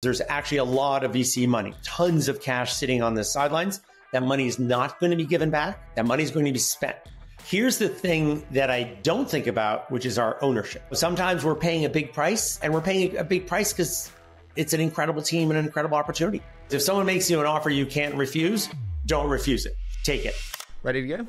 There's actually a lot of VC money, tons of cash sitting on the sidelines. That money is not going to be given back. That money is going to be spent. Here's the thing that I don't think about, which is our ownership. Sometimes we're paying a big price, and we're paying a big price because it's an incredible team and an incredible opportunity. If someone makes you an offer you can't refuse, don't refuse it. Take it. Ready to go?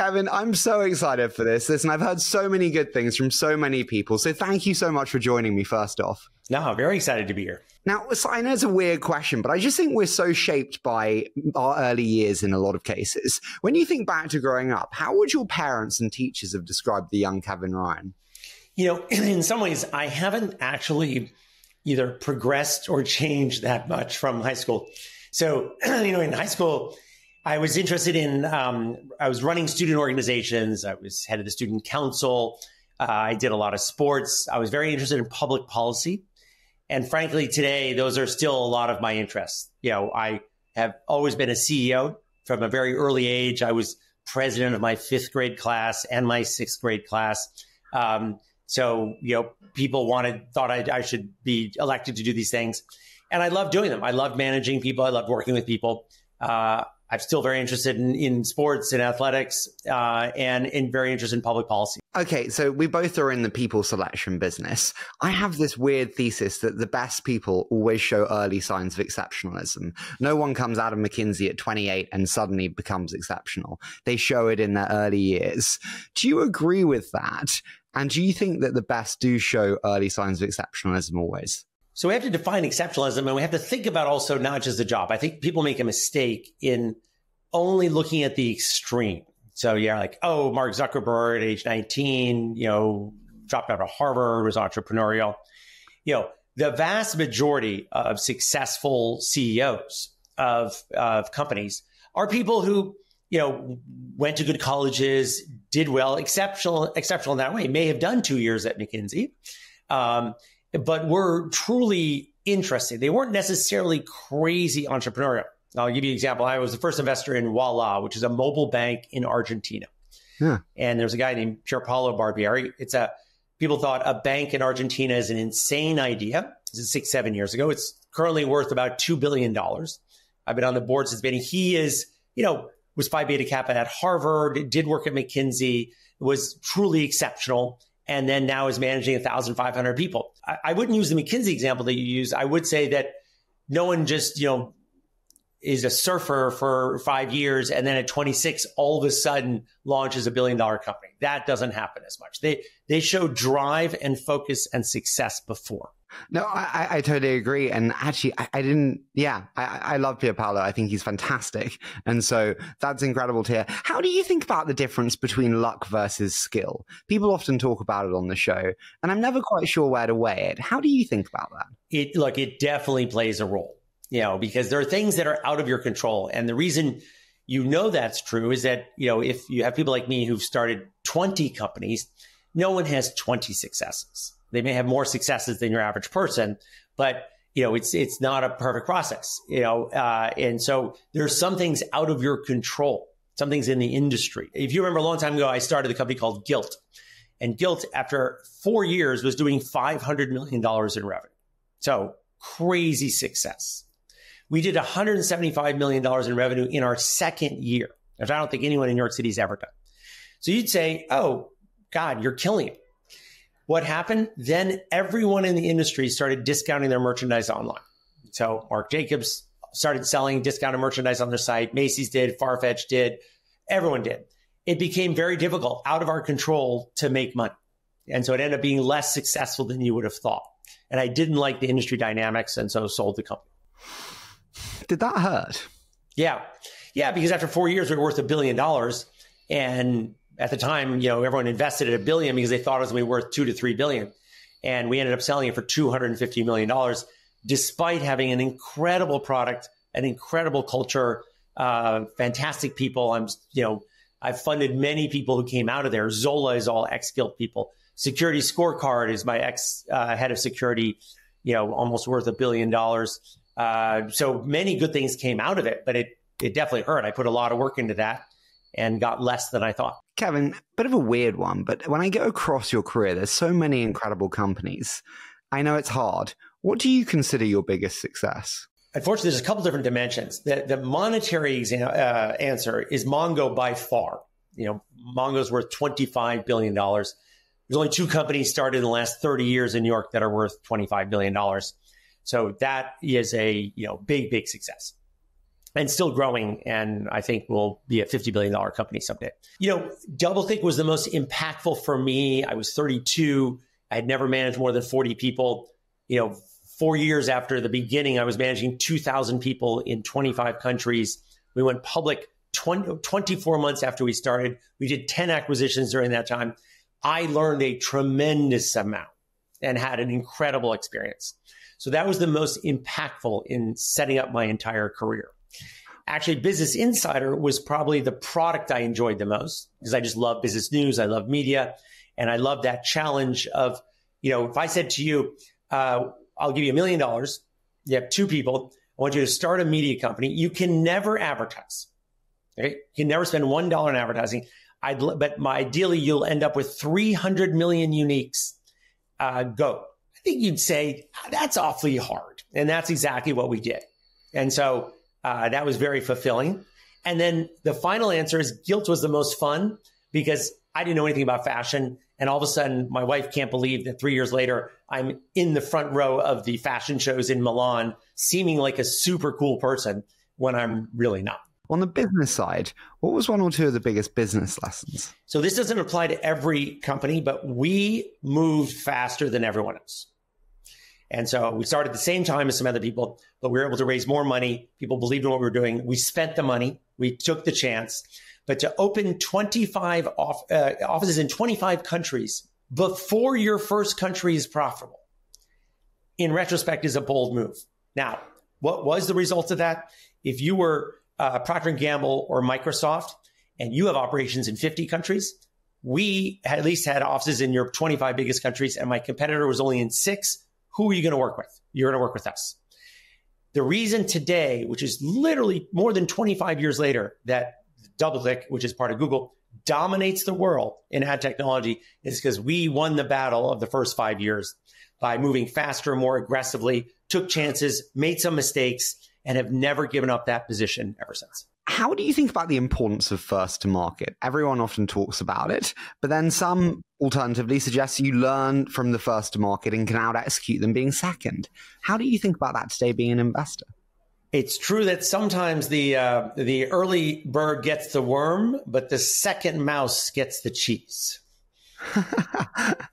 Kevin, I'm so excited for this. Listen, I've heard so many good things from so many people. So thank you so much for joining me, first off. No, very excited to be here. Now, I know it's a weird question, but I just think we're so shaped by our early years in a lot of cases. When you think back to growing up, how would your parents and teachers have described the young Kevin Ryan? You know, in some ways, I haven't actually either progressed or changed that much from high school. So, you know, in high school, I was interested in, um, I was running student organizations. I was head of the student council. Uh, I did a lot of sports. I was very interested in public policy. And frankly, today, those are still a lot of my interests. You know, I have always been a CEO from a very early age. I was president of my fifth grade class and my sixth grade class. Um, so, you know, people wanted, thought I, I should be elected to do these things. And I love doing them. I love managing people. I love working with people. Uh, I'm still very interested in, in sports and athletics uh, and, and very interested in public policy. Okay, so we both are in the people selection business. I have this weird thesis that the best people always show early signs of exceptionalism. No one comes out of McKinsey at 28 and suddenly becomes exceptional. They show it in their early years. Do you agree with that? And do you think that the best do show early signs of exceptionalism always? So we have to define exceptionalism and we have to think about also not just the job. I think people make a mistake in only looking at the extreme. So yeah, like, oh, Mark Zuckerberg at age 19, you know, dropped out of Harvard, was entrepreneurial. You know, the vast majority of successful CEOs of, of companies are people who, you know, went to good colleges, did well, exceptional, exceptional in that way, may have done two years at McKinsey. Um, but were truly interesting. They weren't necessarily crazy entrepreneurial. I'll give you an example. I was the first investor in Ualá, which is a mobile bank in Argentina. Yeah. And there's a guy named Pierpaolo Barbieri. It's a people thought a bank in Argentina is an insane idea. This is six, seven years ago. It's currently worth about two billion dollars. I've been on the board since been. He is, you know, was Phi Beta Kappa at Harvard, did work at McKinsey, was truly exceptional and then now is managing 1,500 people. I, I wouldn't use the McKinsey example that you use. I would say that no one just, you know, is a surfer for five years and then at 26 all of a sudden launches a billion dollar company that doesn't happen as much they they show drive and focus and success before no, I, I totally agree. And actually, I, I didn't, yeah, I, I love Pierpaolo. I think he's fantastic. And so that's incredible to hear. How do you think about the difference between luck versus skill? People often talk about it on the show, and I'm never quite sure where to weigh it. How do you think about that? It, look, it definitely plays a role, you know, because there are things that are out of your control. And the reason you know that's true is that, you know, if you have people like me who've started 20 companies, no one has 20 successes they may have more successes than your average person, but you know, it's it's not a perfect process. You know, uh, and so there's some things out of your control. Some things in the industry. If you remember a long time ago, I started a company called Gilt, and Gilt, after four years, was doing five hundred million dollars in revenue. So crazy success. We did 175 million dollars in revenue in our second year, which I don't think anyone in New York City has ever done. So you'd say, "Oh, God, you're killing it." What happened? Then everyone in the industry started discounting their merchandise online. So Marc Jacobs started selling discounted merchandise on their site. Macy's did, Farfetch did, everyone did. It became very difficult, out of our control to make money. And so it ended up being less successful than you would have thought. And I didn't like the industry dynamics and so sold the company. Did that hurt? Yeah. Yeah, because after four years, we were worth a billion dollars. And at the time, you know, everyone invested at a billion because they thought it was going to be worth two to three billion. And we ended up selling it for $250 million, despite having an incredible product, an incredible culture, uh, fantastic people. I'm, you know, I've funded many people who came out of there. Zola is all ex Gilt people. Security Scorecard is my ex uh, head of security, you know, almost worth a billion dollars. Uh, so many good things came out of it, but it it definitely hurt. I put a lot of work into that and got less than I thought. Kevin, bit of a weird one, but when I go across your career, there's so many incredible companies. I know it's hard. What do you consider your biggest success? Unfortunately, there's a couple different dimensions. The, the monetary exam, uh, answer is Mongo by far. You know, Mongo's worth $25 billion. There's only two companies started in the last 30 years in New York that are worth $25 billion. So that is a, you know, big, big success and still growing. And I think we'll be a $50 billion company someday. You know, DoubleClick was the most impactful for me. I was 32. I had never managed more than 40 people. You know, four years after the beginning, I was managing 2,000 people in 25 countries. We went public 20, 24 months after we started. We did 10 acquisitions during that time. I learned a tremendous amount and had an incredible experience. So that was the most impactful in setting up my entire career. Actually, Business Insider was probably the product I enjoyed the most because I just love business news. I love media and I love that challenge of, you know, if I said to you, uh, I'll give you a million dollars. You have two people. I want you to start a media company. You can never advertise. Okay? You can never spend one dollar in advertising. I'd, but my, ideally, you'll end up with 300 million uniques. Uh, go. I think you'd say that's awfully hard, and that's exactly what we did. And so uh, that was very fulfilling. And then the final answer is Gilt was the most fun because I didn't know anything about fashion. And all of a sudden, my wife can't believe that three years later, I'm in the front row of the fashion shows in Milan, seeming like a super cool person when I'm really not. On the business side, what was one or two of the biggest business lessons? So, this doesn't apply to every company, but we moved faster than everyone else. And so we started at the same time as some other people, but we were able to raise more money. People believed in what we were doing. We spent the money. We took the chance. But to open 25 off, uh, offices in 25 countries before your first country is profitable, in retrospect, is a bold move. Now, what was the result of that? If you were uh, Procter & Gamble or Microsoft and you have operations in 50 countries, we at least had offices in your 25 biggest countries and my competitor was only in six. Who are you going to work with? You're going to work with us. The reason today, which is literally more than 25 years later, that DoubleClick, which is part of Google, dominates the world in ad technology is because we won the battle of the first five years by moving faster, more aggressively, took chances, made some mistakes, and have never given up that position ever since. How do you think about the importance of first to market? Everyone often talks about it, but then some alternatively suggest you learn from the first to market and can out execute them being second. How do you think about that today being an investor? It's true that sometimes the uh, the early bird gets the worm, but the second mouse gets the cheese.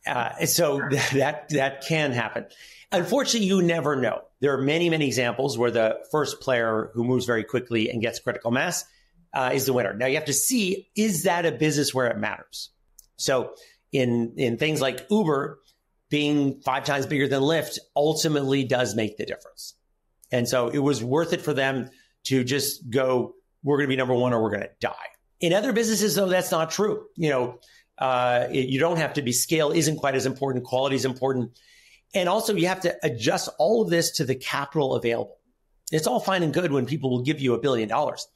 uh, so that that can happen. Unfortunately, you never know. There are many many examples where the first player who moves very quickly and gets critical mass uh, is the winner. Now you have to see is that a business where it matters. So in in things like Uber, being five times bigger than Lyft ultimately does make the difference. And so it was worth it for them to just go, we're going to be number one or we're going to die. In other businesses, though, that's not true. You know, uh, it, you don't have to be scale isn't quite as important. Quality is important. And also you have to adjust all of this to the capital available. It's all fine and good when people will give you a billion dollars.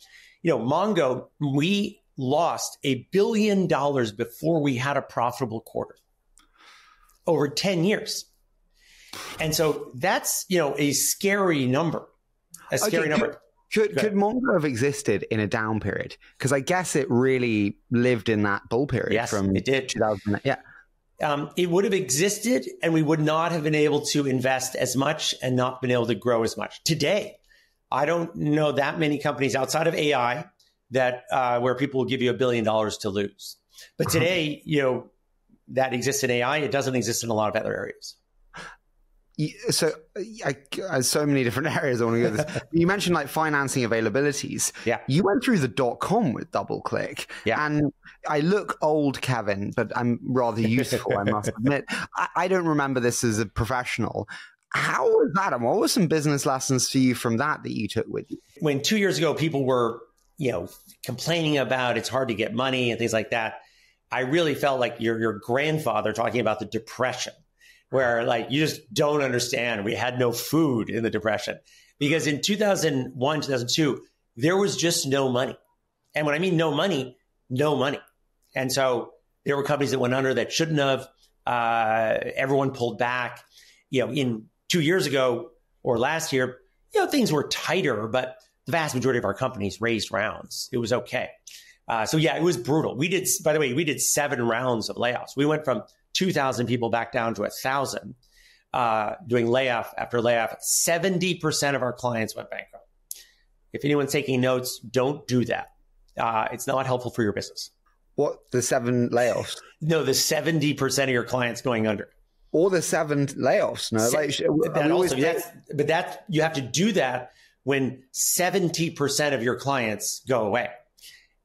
You know, Mongo, we lost a billion dollars before we had a profitable quarter over 10 years. And so that's, you know, a scary number. A scary okay, number. Could, could Mongo have existed in a down period? Because I guess it really lived in that bull period yes, from it did. 2000. Yeah. Um, it would have existed and we would not have been able to invest as much and not been able to grow as much. Today, I don't know that many companies outside of AI that uh, where people will give you a billion dollars to lose. But uh-huh. today, you know, that exists in AI. It doesn't exist in a lot of other areas so uh, I, I, so many different areas I want to go this. you mentioned like financing availabilities. Yeah. You went through the dot com with DoubleClick. Yeah. And I look old, Kevin, but I'm rather useful, I must admit. I, I, don't remember this as a professional. How was that? And what were some business lessons for you from that that you took with you? When two years ago people were, you know, complaining about it's hard to get money and things like that, I really felt like your your grandfather talking about the depression where like you just don't understand. We had no food in the depression because in 2001, 2002, there was just no money. And when I mean no money, no money. And so there were companies that went under that shouldn't have. Uh, everyone pulled back. You know, in two years ago or last year, you know, things were tighter, but the vast majority of our companies raised rounds. It was okay. Uh, so yeah, it was brutal. We did, by the way, we did seven rounds of layoffs. We went from 2,000 people back down to a thousand, uh, doing layoff after layoff. 70% of our clients went bankrupt. If anyone's taking notes, don't do that. Uh, it's not helpful for your business. What the seven layoffs? No, the 70% of your clients going under. Or the seven layoffs. No, like, that also, that's, but that you have to do that when 70% of your clients go away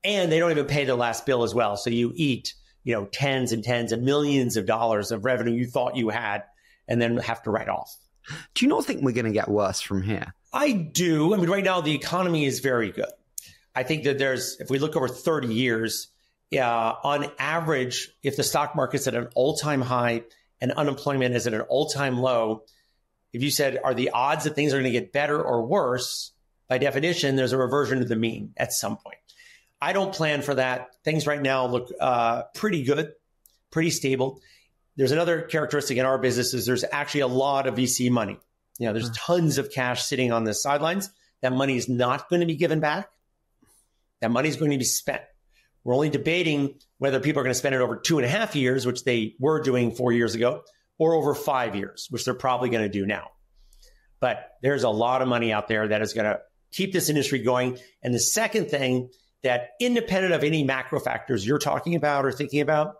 and they don't even pay the last bill as well. So you eat, you know, tens and tens and millions of dollars of revenue you thought you had and then have to write off. Do you not think we're going to get worse from here? I do. I mean, right now the economy is very good. I think that there's, if we look over 30 years, uh, on average, if the stock market's at an all time high and unemployment is at an all time low, if you said, are the odds that things are going to get better or worse? By definition, there's a reversion to the mean at some point. I don't plan for that. Things right now look uh, pretty good, pretty stable. There's another characteristic in our business is there's actually a lot of VC money. You know, there's tons of cash sitting on the sidelines. That money is not going to be given back. That money is going to be spent. We're only debating whether people are going to spend it over two and a half years, which they were doing four years ago, or over five years, which they're probably going to do now. But there's a lot of money out there that is going to keep this industry going. And the second thing that independent of any macro factors you're talking about or thinking about,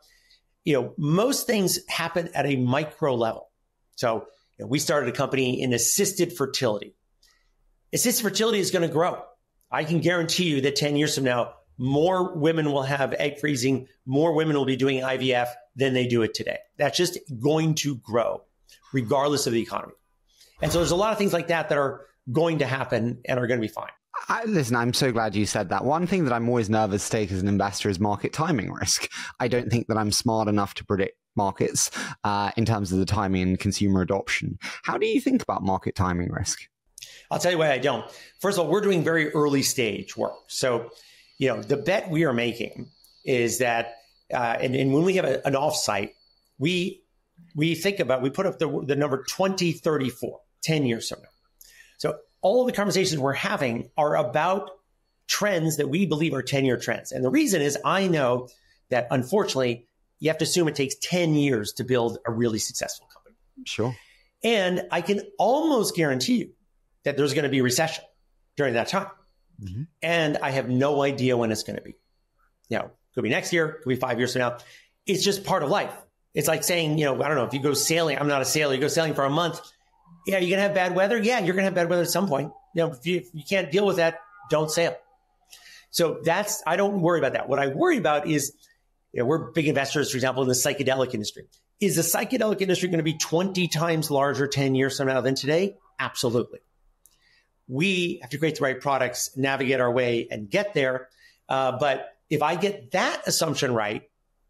you know, most things happen at a micro level. So you know, we started a company in assisted fertility. Assisted fertility is going to grow. I can guarantee you that 10 years from now, more women will have egg freezing, more women will be doing IVF than they do it today. That's just going to grow regardless of the economy. And so there's a lot of things like that that are going to happen and are going to be fine. I, listen, I'm so glad you said that. One thing that I'm always nervous to take as an investor is market timing risk. I don't think that I'm smart enough to predict markets uh, in terms of the timing and consumer adoption. How do you think about market timing risk? I'll tell you why I don't. First of all, we're doing very early stage work. So, you know, the bet we are making is that, uh, and, and, when we have a, an offsite, we we think about we put up the, the number 2034, 10 years from now. All of the conversations we're having are about trends that we believe are 10 year trends. And the reason is I know that unfortunately, you have to assume it takes 10 years to build a really successful company. Sure. And I can almost guarantee you that there's going to be recession during that time. Mm-hmm. And I have no idea when it's going to be. You know, could be next year, could be five years from now. It's just part of life. It's like saying, you know, I don't know, if you go sailing, I'm not a sailor, you go sailing for a month, yeah, you're to have bad weather. Yeah, you're to have bad weather at some point. You know, if you, if you can't deal with that, don't sail. So that's, I don't worry about that. What I worry about is, you know, we're big investors, for example, in the psychedelic industry. Is the psychedelic industry going to be 20 times larger 10 years from now than today? Absolutely. We have to create the right products, navigate our way, and get there. Uh, but if I get that assumption right,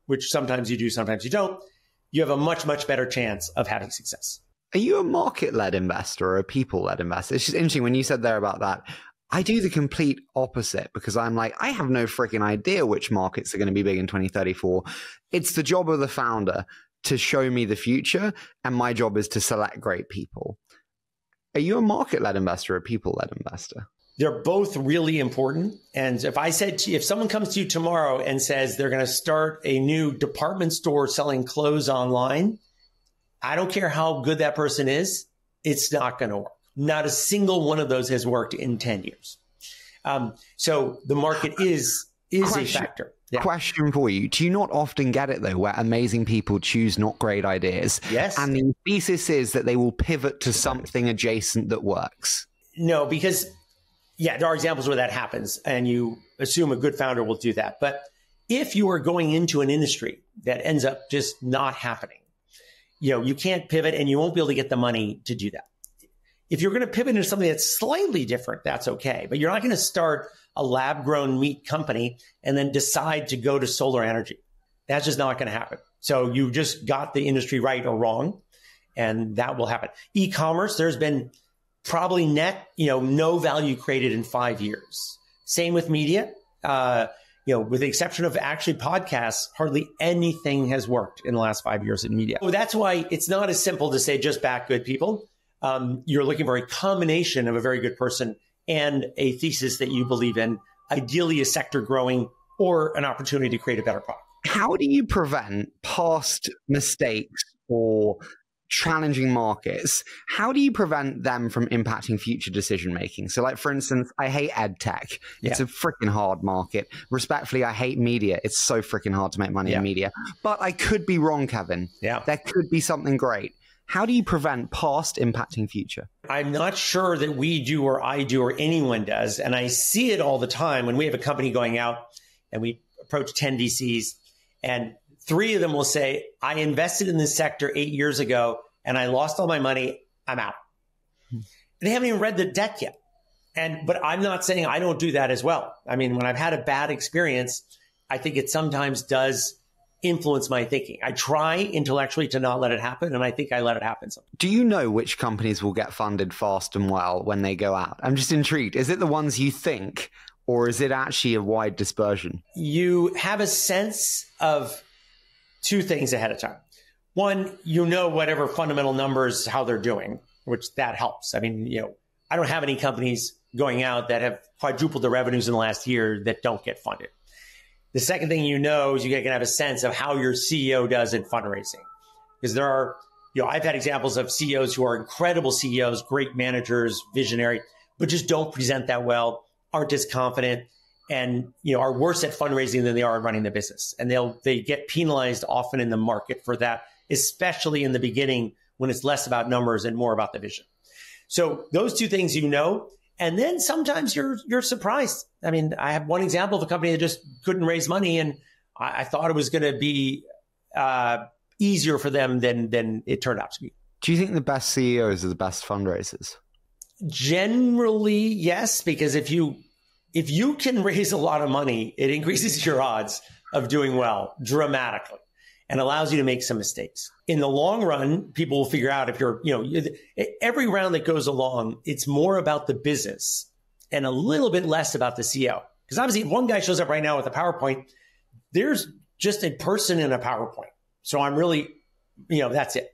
which sometimes you do, sometimes you don't, you have a much, much better chance of having success. Are you a market led investor or a people led investor? It's just interesting when you said there about that. I do the complete opposite because I'm like, I have no freaking idea which markets are going to be big in 2034. It's the job of the founder to show me the future, and my job is to select great people. Are you a market led investor or a people led investor? They're both really important. And if I said to you, if someone comes to you tomorrow and says they're going to start a new department store selling clothes online, I don't care how good that person is, it's not going to work. Not a single one of those has worked in 10 years. Um, so the market is is question, a factor. Yeah. Question for you: Do you not often get it though, where amazing people choose not great ideas? Yes, and the thesis is that they will pivot to something adjacent that works. No, because yeah, there are examples where that happens, and you assume a good founder will do that. But if you are going into an industry that ends up just not happening, you know, you can't pivot and you won't be able to get the money to do that. If you're going to pivot into something that's slightly different, that's okay. But you're not going to start a lab grown meat company and then decide to go to solar energy. That's just not going to happen. So you just got the industry right or wrong, and that will happen. E-commerce, there's been probably net, you know, no value created in five years. Same with media. Uh, you know, with the exception of actually podcasts, hardly anything has worked in the last five years in media. So that's why it's not as simple to say just back good people. Um, you're looking for a combination of a very good person and a thesis that you believe in, ideally a sector growing or an opportunity to create a better product. How do you prevent past mistakes or challenging markets, how do you prevent them from impacting future decision making? So, like for instance, I hate ed tech. It's a freaking hard market. Respectfully, I hate media. It's so freaking hard to make money yeah. in media. But I could be wrong, Kevin. Yeah. There could be something great. How do you prevent past impacting future? I'm not sure that we do or I do or anyone does. And I see it all the time when we have a company going out and we approach 10 VCs and Three of them will say, I invested in this sector eight years ago and I lost all my money. I'm out. Hmm. They haven't even read the deck yet. And, but I'm not saying I don't do that as well. I mean, when I've had a bad experience, I think it sometimes does influence my thinking. I try intellectually to not let it happen, and I think I let it happen. Sometimes. Do you know which companies will get funded fast and well when they go out? I'm just intrigued. Is it the ones you think, or is it actually a wide dispersion? You have a sense of two things ahead of time. One, you know whatever fundamental numbers how they're doing, which that helps. I mean, you know, I don't have any companies going out that have quadrupled their revenues in the last year that don't get funded. The second thing you know is you can have a sense of how your CEO does in fundraising. Because there are, you know, I've had examples of CEOs who are incredible CEOs, great managers, visionary, but just don't present that well, aren't as confident, and you know are worse at fundraising than they are at running the business. And they'll they get penalized often in the market for that especially in the beginning when it's less about numbers and more about the vision. So those two things you know. And then sometimes you're you're surprised. I mean i have one example of a company that just couldn't raise money and i, I thought it was going to be uh, easier for them than than it turned out to be. Do you think the best ceos are the best fundraisers? Generally yes because if you if you can raise a lot of money, it increases your odds of doing well dramatically and allows you to make some mistakes. In the long run, people will figure out if you're, you know, every round that goes along, it's more about the business and a little bit less about the CEO. Because obviously, if one guy shows up right now with a PowerPoint, there's just a person in a PowerPoint. So I'm really, you know, that's it.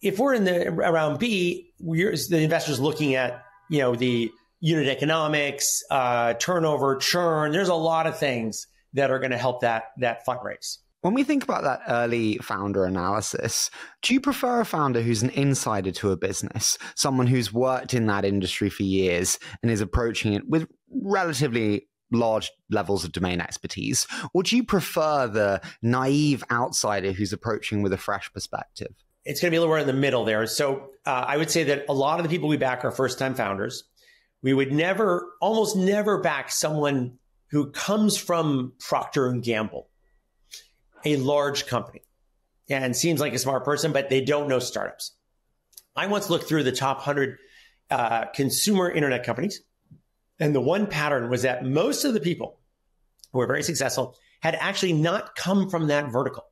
If we're in the around B, the investors looking at, you know, the unit economics, uh, turnover, churn. There's a lot of things that are going to help that that fundraise. When we think about that early founder analysis, do you prefer a founder who's an insider to a business, someone who's worked in that industry for years and is approaching it with relatively large levels of domain expertise? Or do you prefer the naive outsider who's approaching with a fresh perspective? It's going to be a little bit in the middle there. So uh, I would say that a lot of the people we back are first time founders we would never, almost never back someone who comes from Procter and Gamble, a large company, and seems like a smart person, but they don't know startups. I once looked through the top 100 uh, consumer internet companies, and the one pattern was that most of the people who were very successful had actually not come from that vertical,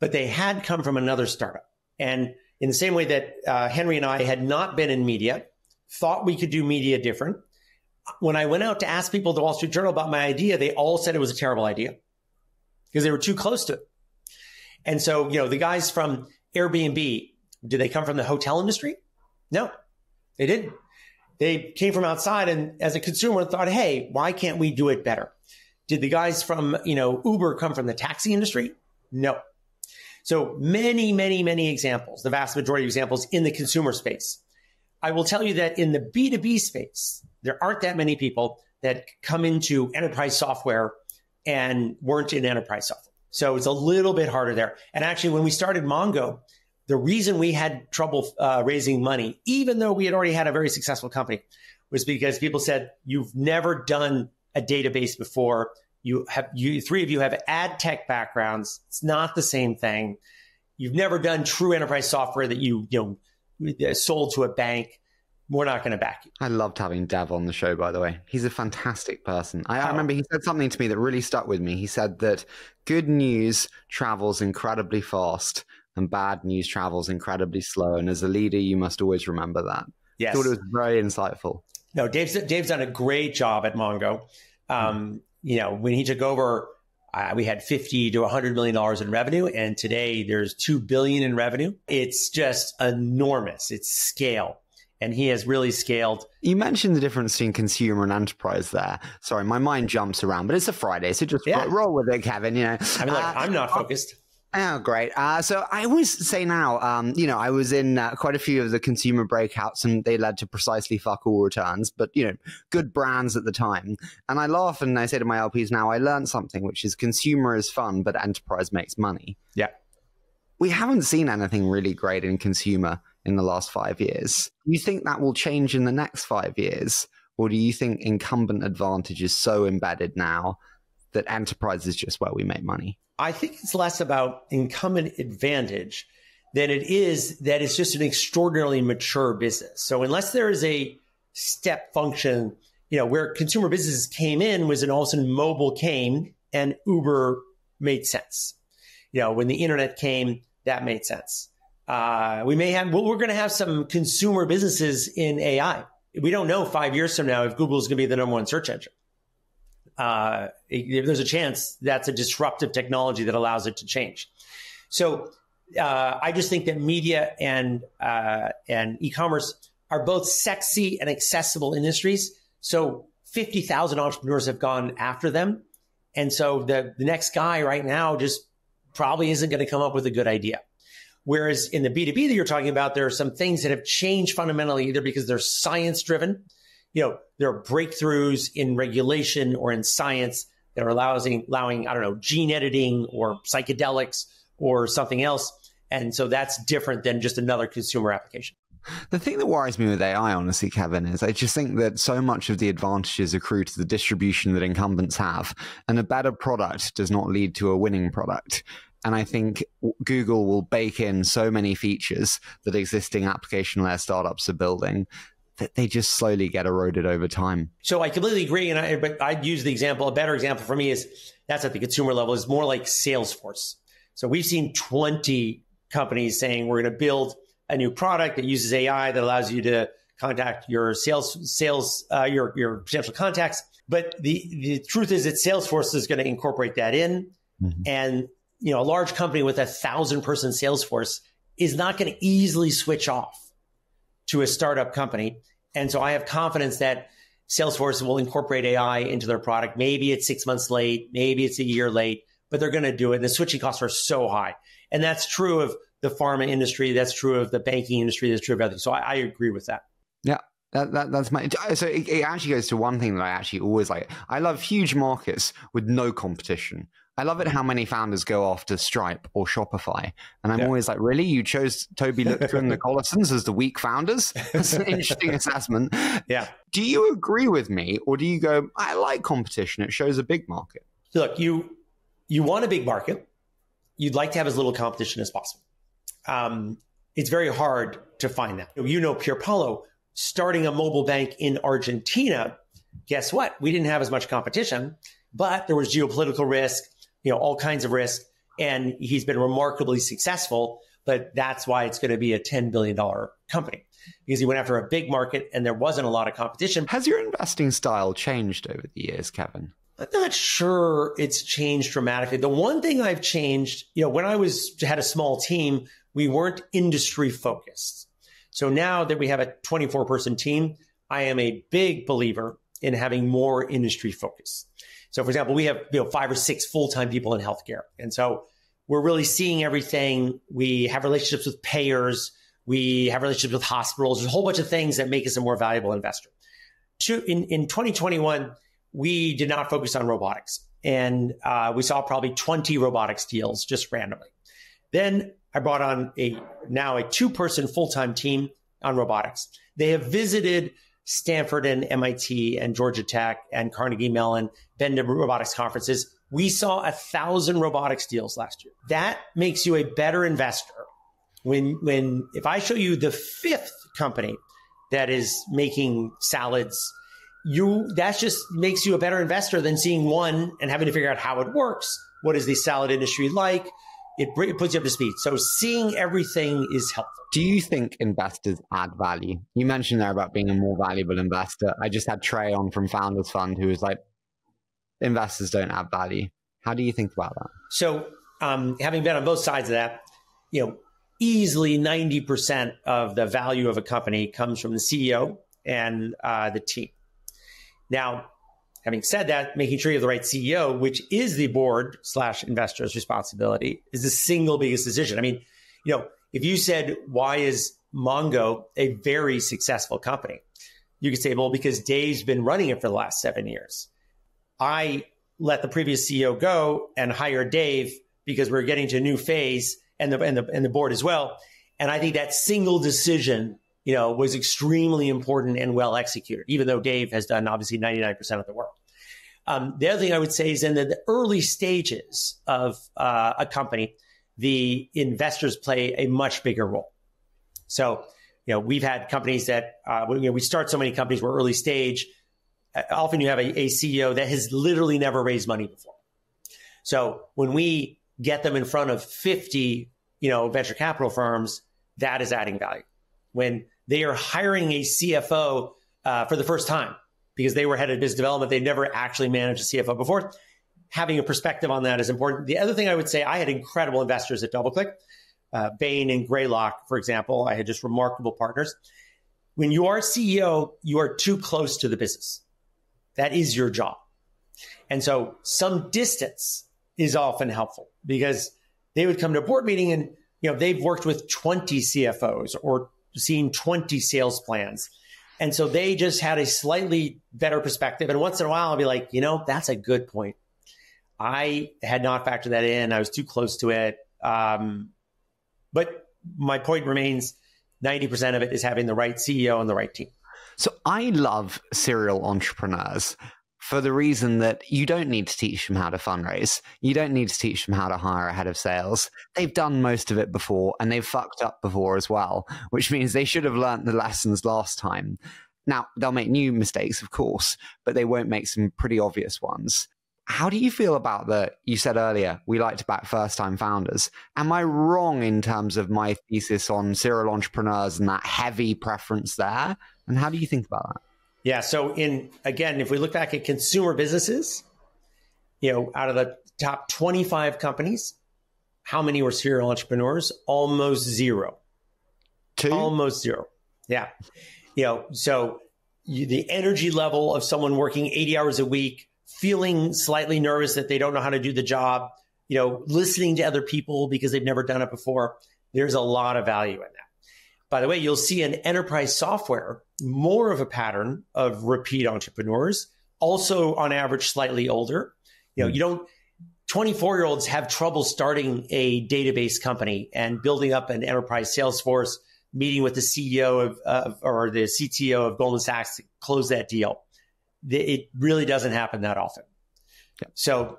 but they had come from another startup. And in the same way that uh, Henry and I had not been in media, thought we could do media different. When I went out to ask people at the Wall Street Journal about my idea, they all said it was a terrible idea because they were too close to it. And so, you know, the guys from Airbnb, did they come from the hotel industry? No, they didn't. They came from outside and as a consumer thought, hey, why can't we do it better? Did the guys from, you know, Uber come from the taxi industry? No. So many, many, many examples, the vast majority of examples in the consumer space I will tell you that in the B2B space, there aren't that many people that come into enterprise software and weren't in enterprise software. So it's a little bit harder there. And actually, when we started Mongo, the reason we had trouble uh, raising money, even though we had already had a very successful company, was because people said, You've never done a database before. You have, you, three of you have ad tech backgrounds. It's not the same thing. You've never done true enterprise software that you, you know, sold to a bank. We're not going to back you. I loved having Dev on the show, by the way. He's a fantastic person. I, I remember he said something to me that really stuck with me. He said that good news travels incredibly fast and bad news travels incredibly slow. And as a leader, you must always remember that. Yes. I thought it was very insightful. No, Dev's, Dev's done a great job at Mongo. Um, you know, when he took over, uh, we had 50 to 100 million dollars in revenue and today there's 2 billion in revenue. It's just enormous. It's scale. And he has really scaled. You mentioned the difference between consumer and enterprise there. Sorry my mind jumps around but it's a friday so just yeah. roll with it kevin you know. I mean like uh, i'm not focused Oh, great. Uh, so I always say now, um, you know, I was in uh, quite a few of the consumer breakouts and they led to precisely fuck all returns, but, you know, good brands at the time. And I laugh and I say to my LPs now, I learned something, which is consumer is fun, but enterprise makes money. Yeah. We haven't seen anything really great in consumer in the last five years. Do you think that will change in the next five years? Or do you think incumbent advantage is so embedded now that enterprise is just where we make money? I think it's less about incumbent advantage than it is that it's just an extraordinarily mature business. So unless there is a step function, you know, where consumer businesses came in was when all of a sudden mobile came and Uber made sense. You know, when the internet came, that made sense. Uh, we may have, well, we're going to have some consumer businesses in AI. We don't know five years from now if Google is going to be the number one search engine uh, there's a chance that's a disruptive technology that allows it to change. So uh, I just think that media and uh, and e-commerce are both sexy and accessible industries. So fifty thousand entrepreneurs have gone after them, and so the the next guy right now just probably isn't going to come up with a good idea. Whereas in the B2B that you're talking about, there are some things that have changed fundamentally, either because they're science driven you know, there are breakthroughs in regulation or in science that are allowing, allowing, I don't know, gene editing or psychedelics or something else. And so that's different than just another consumer application. The thing that worries me with AI, honestly, Kevin, is I just think that so much of the advantages accrue to the distribution that incumbents have, and a better product does not lead to a winning product. And I think Google will bake in so many features that existing application layer startups are building that they just slowly get eroded over time. So I completely agree. And I, but I'd use the example, a better example for me is that's at the consumer level is more like Salesforce. So we've seen 20 companies saying we're going to build a new product that uses AI that allows you to contact your sales, sales, uh, your, your potential contacts. But the, the truth is that Salesforce is going to incorporate that in. Mm-hmm. And, you know, a large company with a thousand person sales force is not going to easily switch off to a startup company. And so I have confidence that Salesforce will incorporate AI into their product. Maybe it's six months late, maybe it's a year late, but they're going to do it. And the switching costs are so high. And that's true of the pharma industry. That's true of the banking industry. That's true of everything. So I, I agree with that. Yeah. That, that, that's my so it, it, actually goes to one thing that I actually always like. I love huge markets with no competition. I love it how many founders go after Stripe or Shopify. And I'm yeah. always like, really? You chose Toby Lütke and the Collisons as the weak founders? That's an interesting assessment. Yeah. Do you agree with me or do you go, I like competition. It shows a big market? Look, you you want a big market. You'd like to have as little competition as possible. Um, it's very hard to find that. You know, Pierpaolo starting a mobile bank in Argentina. Guess what? We didn't have as much competition, but there was geopolitical risk you know, all kinds of risk. And he's been remarkably successful, but that's why it's going to be a $10 billion company because he went after a big market and there wasn't a lot of competition. Has your investing style changed over the years, Kevin? I'm not sure it's changed dramatically. The one thing I've changed, you know, when I was had a small team, we weren't industry focused. So now that we have a 24 person team, I am a big believer in having more industry focus. So, for example, we have you know five or six full time people in healthcare, and so we're really seeing everything. We have relationships with payers. We have relationships with hospitals. There's a whole bunch of things that make us a more valuable investor. In, in 2021, we did not focus on robotics. And uh, we saw probably 20 robotics deals just randomly. Then I brought on a now a two person full time team on robotics. They have visited Stanford and MIT and Georgia Tech and Carnegie Mellon, been to robotics conferences. We saw a thousand robotics deals last year. That makes you a better investor. When, when, if I show you the fifth company that is making salads, you, that just makes you a better investor than seeing one and having to figure out how it works. What is the salad industry like? It, it puts you up to speed. So seeing everything is helpful. Do you think investors add value? You mentioned there about being a more valuable investor. I just had Trae on from Founders Fund who was like, investors don't add value. How do you think about that? So, um, having been on both sides of that, you know, easily 90% of the value of a company comes from the CEO and uh, the team. Now, having said that, making sure you have the right CEO, which is the board slash investors' responsibility, is the single biggest decision. I mean, you know, if you said, why is Mongo a very successful company? You could say, well, because Dev's been running it for the last seven years. I let the previous CEO go and hire Dev because we're getting to a new phase and the, and the, and the board as well. And I think that single decision, you know, was extremely important and well executed, even though Dev has done obviously 99% of the work. Um, the other thing I would say is in the, the early stages of uh, a company, the investors play a much bigger role. So, you know, we've had companies that uh, you know, we start so many companies were early stage. Often you have a, a CEO that has literally never raised money before. So when we get them in front of 50, you know, venture capital firms, that is adding value. When they are hiring a CFO uh, for the first time because they were head of business development, they never actually managed a CFO before. Having a perspective on that is important. The other thing I would say, I had incredible investors at DoubleClick, uh, Bain and Greylock, for example. I had just remarkable partners. When you are CEO, you are too close to the business. That is your job. And so some distance is often helpful because they would come to a board meeting and you know they've worked with 20 CFOs or seen 20 sales plans. And so they just had a slightly better perspective. And once in a while, I'll be like, you know, that's a good point. I had not factored that in. I was too close to it. Um, but my point remains 90% of it is having the right CEO and the right team. So I love serial entrepreneurs for the reason that you don't need to teach them how to fundraise. You don't need to teach them how to hire a head of sales. They've done most of it before and they've fucked up before as well, which means they should have learned the lessons last time. Now, they'll make new mistakes, of course, but they won't make some pretty obvious ones. How do you feel about the? You said earlier we like to back first time founders. Am I wrong in terms of my thesis on serial entrepreneurs and that heavy preference there? And how do you think about that? Yeah. So in again, if we look back at consumer businesses, you know, out of the top 25 companies, how many were serial entrepreneurs? Almost zero. Two? Almost zero. Yeah. You know, so you, the energy level of someone working 80 hours a week, feeling slightly nervous that they don't know how to do the job, you know, listening to other people because they've never done it before. There's a lot of value in that. By the way, you'll see in enterprise software more of a pattern of repeat entrepreneurs, also on average slightly older. You know, you don't 24 year olds have trouble starting a database company and building up an enterprise sales force, meeting with the CEO of, uh, or the CTO of Goldman Sachs to close that deal. It really doesn't happen that often. Yeah. So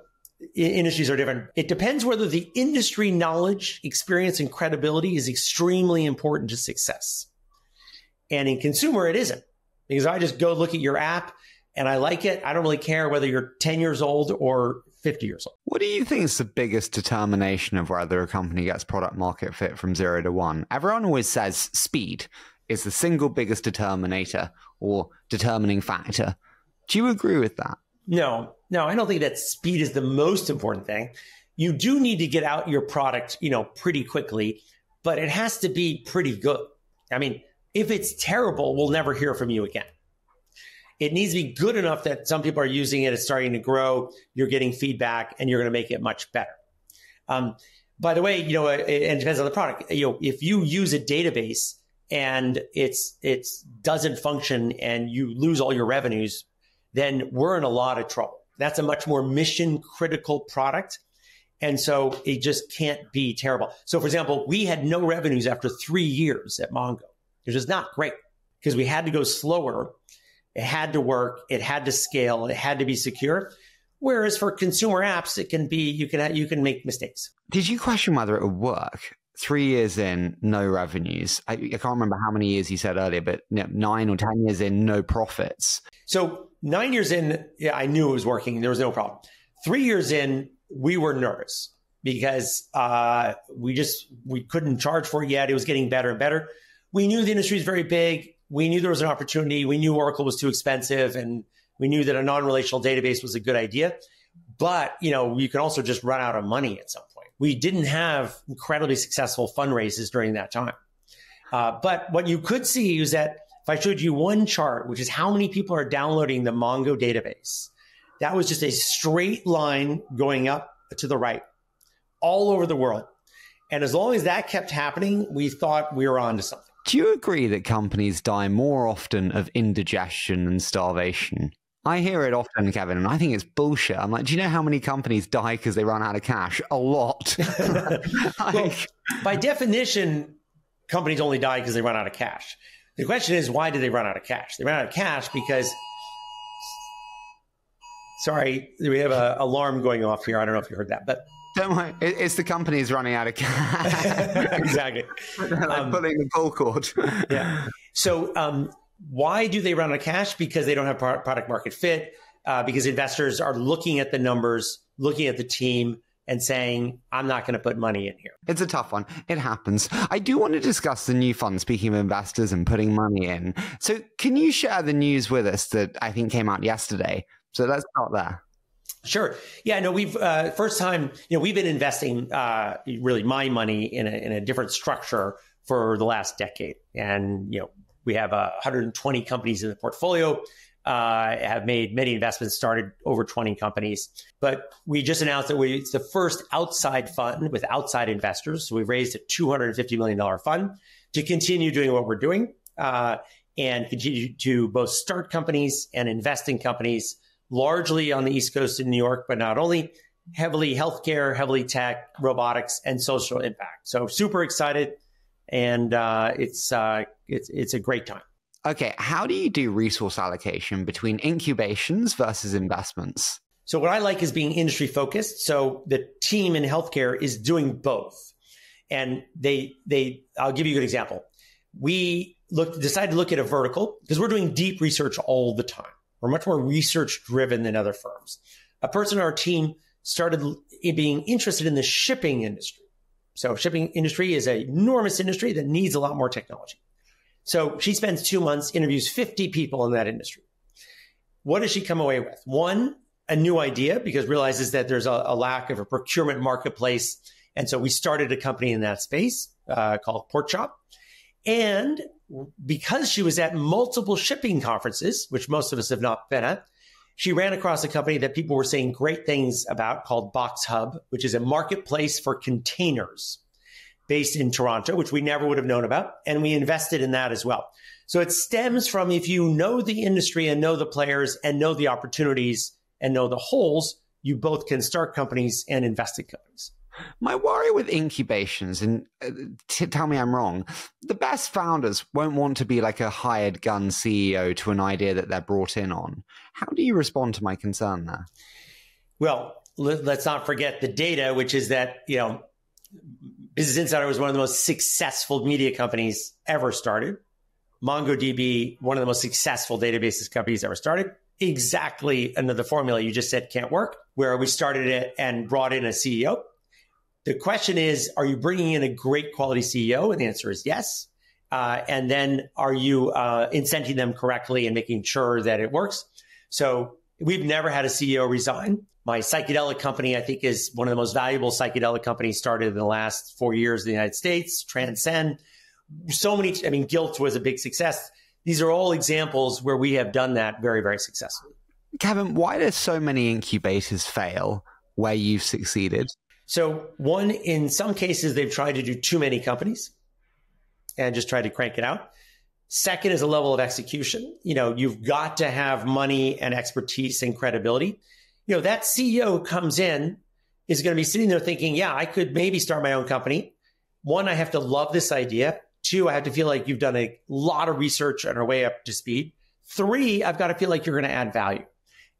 industries are different. It depends whether the industry knowledge, experience, and credibility is extremely important to success. And in consumer, it isn't because I just go look at your app and I like it. I don't really care whether you're 10 years old or 50 years old. What do you think is the biggest determination of whether a company gets product market fit from zero to one? Everyone always says speed is the single biggest determinator or determining factor. Do you agree with that? No, no, I don't think that speed is the most important thing. You do need to get out your product, you know, pretty quickly, but it has to be pretty good. I mean, if it's terrible, we'll never hear from you again. It needs to be good enough that some people are using it, it's starting to grow, you're getting feedback, and you're going to make it much better. Um, by the way, you know, it, it depends on the product. You know, if you use a database and it's it's doesn't function and you lose all your revenues then we're in a lot of trouble. That's a much more mission critical product. And so it just can't be terrible. So, for example, we had no revenues after three years at Mongo, which is not great because we had to go slower. It had to work. It had to scale. It had to be secure. Whereas for consumer apps, it can be, you can, you can make mistakes. Did you question whether it would work? Three years in, no revenues. I, I can't remember how many years you said earlier, but nine or 10 years in, no profits. So nine years in, yeah, I knew it was working. There was no problem. Three years in, we were nervous because uh, we just we couldn't charge for it yet. It was getting better and better. We knew the industry is very big. We knew there was an opportunity. We knew Oracle was too expensive, and We knew that a non-relational database was a good idea, but you know, you can also just run out of money at some point. We didn't have incredibly successful fundraisers during that time. Uh, but what you could see is that if I showed you one chart, which is how many people are downloading the Mongo database, that was just a straight line going up to the right all over the world. And as long as that kept happening, we thought we were on to something. Do you agree that companies die more often of indigestion than starvation? I hear it often, Kevin, and I think it's bullshit. I'm like, do you know how many companies die because they run out of cash? A lot. like, well, by definition, companies only die because they run out of cash. The question is, why do they run out of cash? They run out of cash because. Sorry, we have an alarm going off here. I don't know if you heard that, but don't worry, it's the companies running out of cash. exactly. like um, pulling the pull cord. yeah. So, um, why do they run out of cash? Because they don't have product market fit. Uh, because investors are looking at the numbers, looking at the team, and saying, I'm not going to put money in here. It's a tough one. It happens. I do want to discuss the new fund, speaking of investors and putting money in. So, can you share the news with us that I think came out yesterday? So, let's start there. Sure. Yeah. No. We've uh, first time. You know, we've been investing uh, really my money in a in a different structure for the last decade, and you know, we have uh, 120 companies in the portfolio. Uh, have made many investments, started over 20 companies. But we just announced that we, it's the first outside fund with outside investors. So we've raised a $250 million fund to continue doing what we're doing uh, and continue to both start companies and invest in companies largely on the East Coast in New York, but not only heavily healthcare, heavily tech, robotics, and social impact. So super excited, and uh, it's uh, it's it's a great time. Okay, how do you do resource allocation between incubations versus investments? So what I like is being industry focused. So the team in healthcare is doing both, and they they I'll give you a good example. We look decided to look at a vertical because we're doing deep research all the time. We're much more research driven than other firms. A person on our team started being interested in the shipping industry. So shipping industry is an enormous industry that needs a lot more technology. So she spends two months, interviews 50 people in that industry. What does she come away with? One, a new idea because realizes that there's a, a lack of a procurement marketplace. And so we started a company in that space uh, called Portshop. And because she was at multiple shipping conferences, which most of us have not been at, she ran across a company that people were saying great things about called BoxHub, which is a marketplace for containers based in Toronto, which we never would have known about. And we invested in that as well. So it stems from if you know the industry and know the players and know the opportunities and know the holes, you both can start companies and invest in companies. My worry with incubations, and uh, tell me I'm wrong, the best founders won't want to be like a hired gun CEO to an idea that they're brought in on. How do you respond to my concern there? Well, let's not forget the data, which is that, you know, Business Insider was one of the most successful media companies ever started. MongoDB, one of the most successful databases companies ever started. Exactly another formula you just said can't work, where we started it and brought in a CEO the question is, are you bringing in a great quality CEO? And the answer is yes. Uh, and then are you uh, incenting them correctly and making sure that it works? So we've never had a CEO resign. My psychedelic company, I think, is one of the most valuable psychedelic companies started in the last four years in the United States. Transcend. So many, I mean, Gilt was a big success. These are all examples where we have done that very, very successfully. Kevin, why do so many incubators fail where you've succeeded? So, one, in some cases, they've tried to do too many companies and just tried to crank it out. Second is a level of execution. You know, you've got to have money and expertise and credibility. You know, that CEO comes in, is going to be sitting there thinking, yeah, I could maybe start my own company. One, I have to love this idea. Two, I have to feel like you've done a lot of research and are way up to speed. Three, I've got to feel like you're going to add value.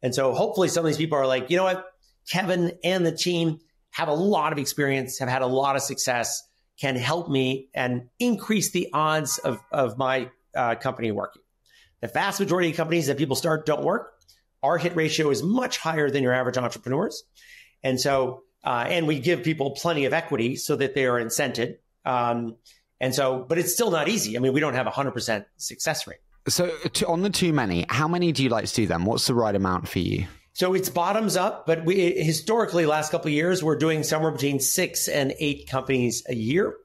And so hopefully some of these people are like, you know what, Kevin and the team, have a lot of experience, have had a lot of success, can help me and increase the odds of, of my uh, company working. The vast majority of companies that people start don't work. Our hit ratio is much higher than your average entrepreneurs. And so, uh, and we give people plenty of equity so that they are incented. Um, and so, but it's still not easy. I mean, we don't have a 100% success rate. So, to, on the too many, how many do you like to do them? What's the right amount for you? So it's bottoms up, but we historically last couple of years we're doing somewhere between six and eight companies a year.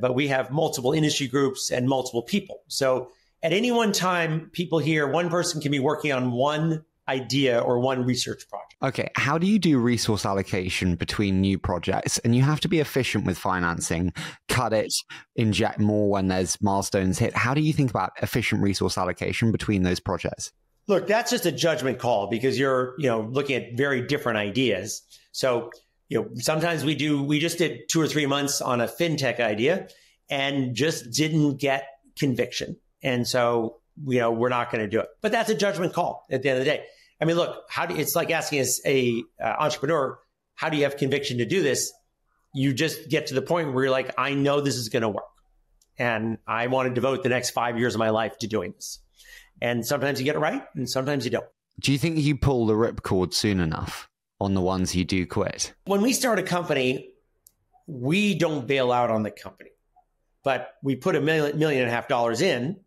But we have multiple industry groups and multiple people. So at any one time, people here, one person can be working on one idea or one research project. Okay, how do you do resource allocation between new projects? And you have to be efficient with financing, cut it, inject more when there's milestones hit. How do you think about efficient resource allocation between those projects? Look, that's just a judgment call because you're, you know, looking at very different ideas. So, you know, sometimes we do we just did 2 or 3 months on a fintech idea and just didn't get conviction. And so, you know, we're not going to do it. But that's a judgment call at the end of the day. I mean, look, how do it's like asking as a uh, entrepreneur, how do you have conviction to do this? You just get to the point where you're like, I know this is going to work, and I want to devote the next five years of my life to doing this. And sometimes you get it right, and sometimes you don't. Do you think you pull the ripcord soon enough on the ones you do quit? When we start a company, we don't bail out on the company, but we put a million, million and a half dollars in.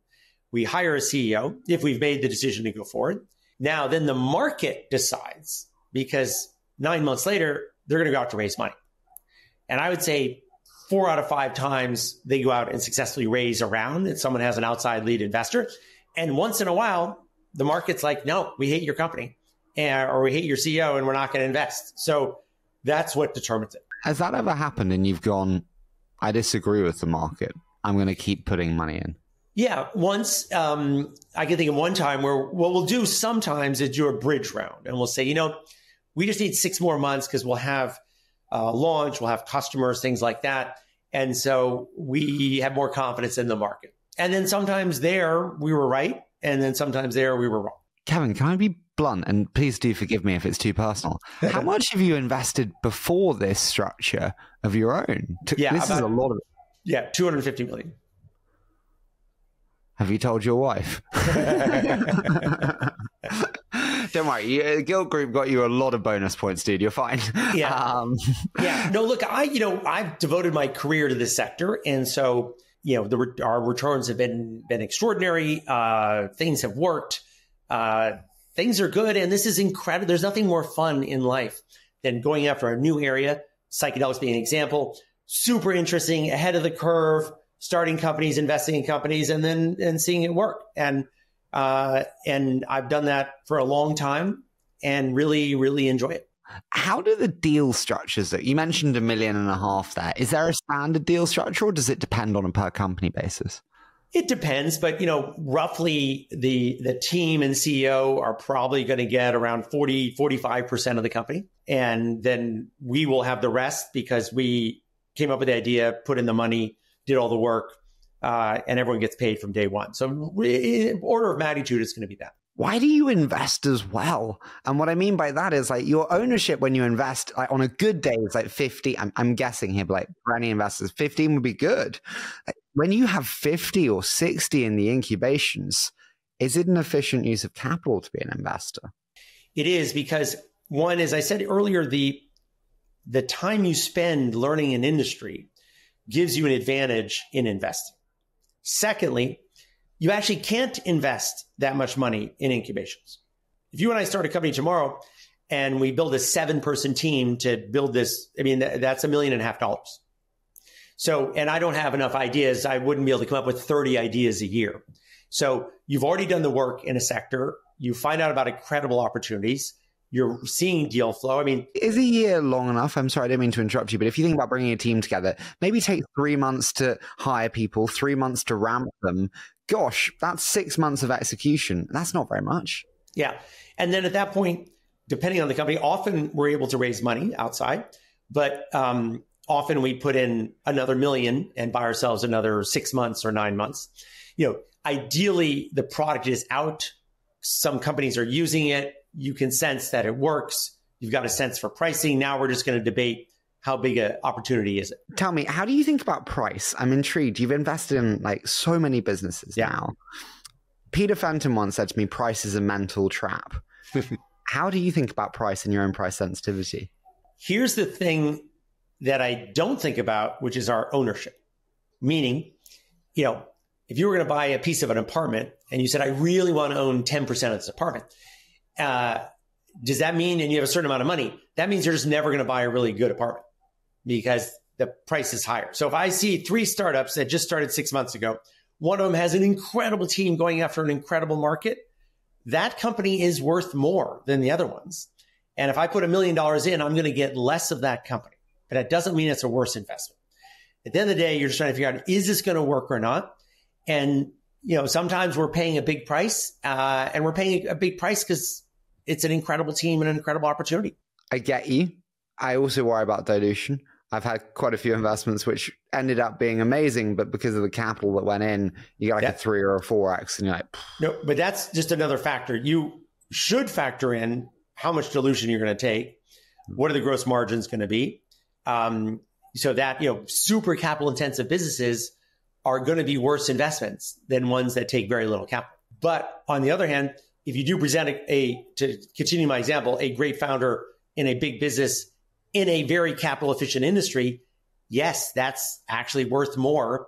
We hire a CEO if we've made the decision to go forward now, then the market decides because nine months later, they're going to go out to raise money. And I would say four out of five times they go out and successfully raise a round and someone has an outside lead investor. And once in a while, the market's like, no, we hate your company or we hate your CEO and we're not going to invest. So that's what determines it. Has that ever happened and you've gone, I disagree with the market. I'm going to keep putting money in? Yeah, once um, I can think of one time where what we'll do sometimes is do a bridge round, and we'll say, you know, we just need six more months because we'll have uh, launch, we'll have customers, things like that, and so we have more confidence in the market. And then sometimes there we were right, and then sometimes there we were wrong. Kevin, can I be blunt? And please do forgive me if it's too personal. How much have you invested before this structure of your own? Yeah, this about, is a lot of. Yeah, two hundred fifty million. Have you told your wife? Don't worry, uh, Gilt Groupe got you a lot of bonus points, dude. You're fine. Yeah, um, yeah. No, look, I you know I've devoted my career to this sector, and so you know the, our returns have been been extraordinary. Uh, things have worked. Uh, things are good, and this is incredible. There's nothing more fun in life than going after a new area. Psychedelics being an example, super interesting, ahead of the curve starting companies, investing in companies, and then and seeing it work. And uh, and I've done that for a long time, and really, really enjoy it. How do the deal structures that you mentioned a million and a half there? Is there a standard deal structure, or does it depend on a per company basis? It depends, but you know, roughly the the team and CEO are probably going to get around 40 45% of the company and then we will have the rest because we came up with the idea, put in the money, did all the work, uh, and everyone gets paid from day one. So, order of magnitude is going to be that. Why do you invest as well? And what I mean by that is like your ownership when you invest like, on a good day is like 50. I'm, I'm guessing here, but like for any investors, 15 would be good. when you have 50 or 60 in the incubations, is it an efficient use of capital to be an investor? It is because one, as I said earlier, the the time you spend learning an industry gives you an advantage in investing. Secondly, you actually can't invest that much money in incubations. If you and I start a company tomorrow and we build a seven person team to build this, I mean, that's a million and a half dollars. So, and I don't have enough ideas. I wouldn't be able to come up with 30 ideas a year. So you've already done the work in a sector. You find out about incredible opportunities you're seeing deal flow. I mean, is a year long enough? I'm sorry, I didn't mean to interrupt you, but if you think about bringing a team together, maybe take three months to hire people, three months to ramp them. Gosh, that's six months of execution. That's not very much. Yeah. And then at that point, depending on the company, often we're able to raise money outside, but um, often we put in another million and buy ourselves another six months or nine months. You know, ideally, the product is out. Some companies are using it you can sense that it works. You've got a sense for pricing. Now we're just going to debate how big an opportunity is it. Tell me, how do you think about price? I'm intrigued. You've invested in like so many businesses yeah. now. Peter Fenton once said to me, price is a mental trap. how do you think about price and your own price sensitivity? Here's the thing that I don't think about, which is our ownership. Meaning, you know, if you were going to buy a piece of an apartment and you said, I really want to own 10% of this apartment, uh, does that mean, and you have a certain amount of money, that means you're just never going to buy a really good apartment because the price is higher. So if I see three startups that just started six months ago, one of them has an incredible team going after an incredible market, that company is worth more than the other ones. And if I put a million dollars in, I'm going to get less of that company. But that doesn't mean it's a worse investment. At the end of the day, you're just trying to figure out, is this going to work or not? And, you know, sometimes we're paying a big price uh, and we're paying a big price because it's an incredible team and an incredible opportunity. I get you. I also worry about dilution. I've had quite a few investments which ended up being amazing, but because of the capital that went in, you got like a three or a four X and you're like, no, but that's just another factor. You should factor in how much dilution you're going to take. What are the gross margins going to be? Um, so that, you know, super capital intensive businesses are going to be worse investments than ones that take very little capital. But on the other hand, if you do present a, a to continue my example, a great founder in a big business in a very capital efficient industry, yes, that's actually worth more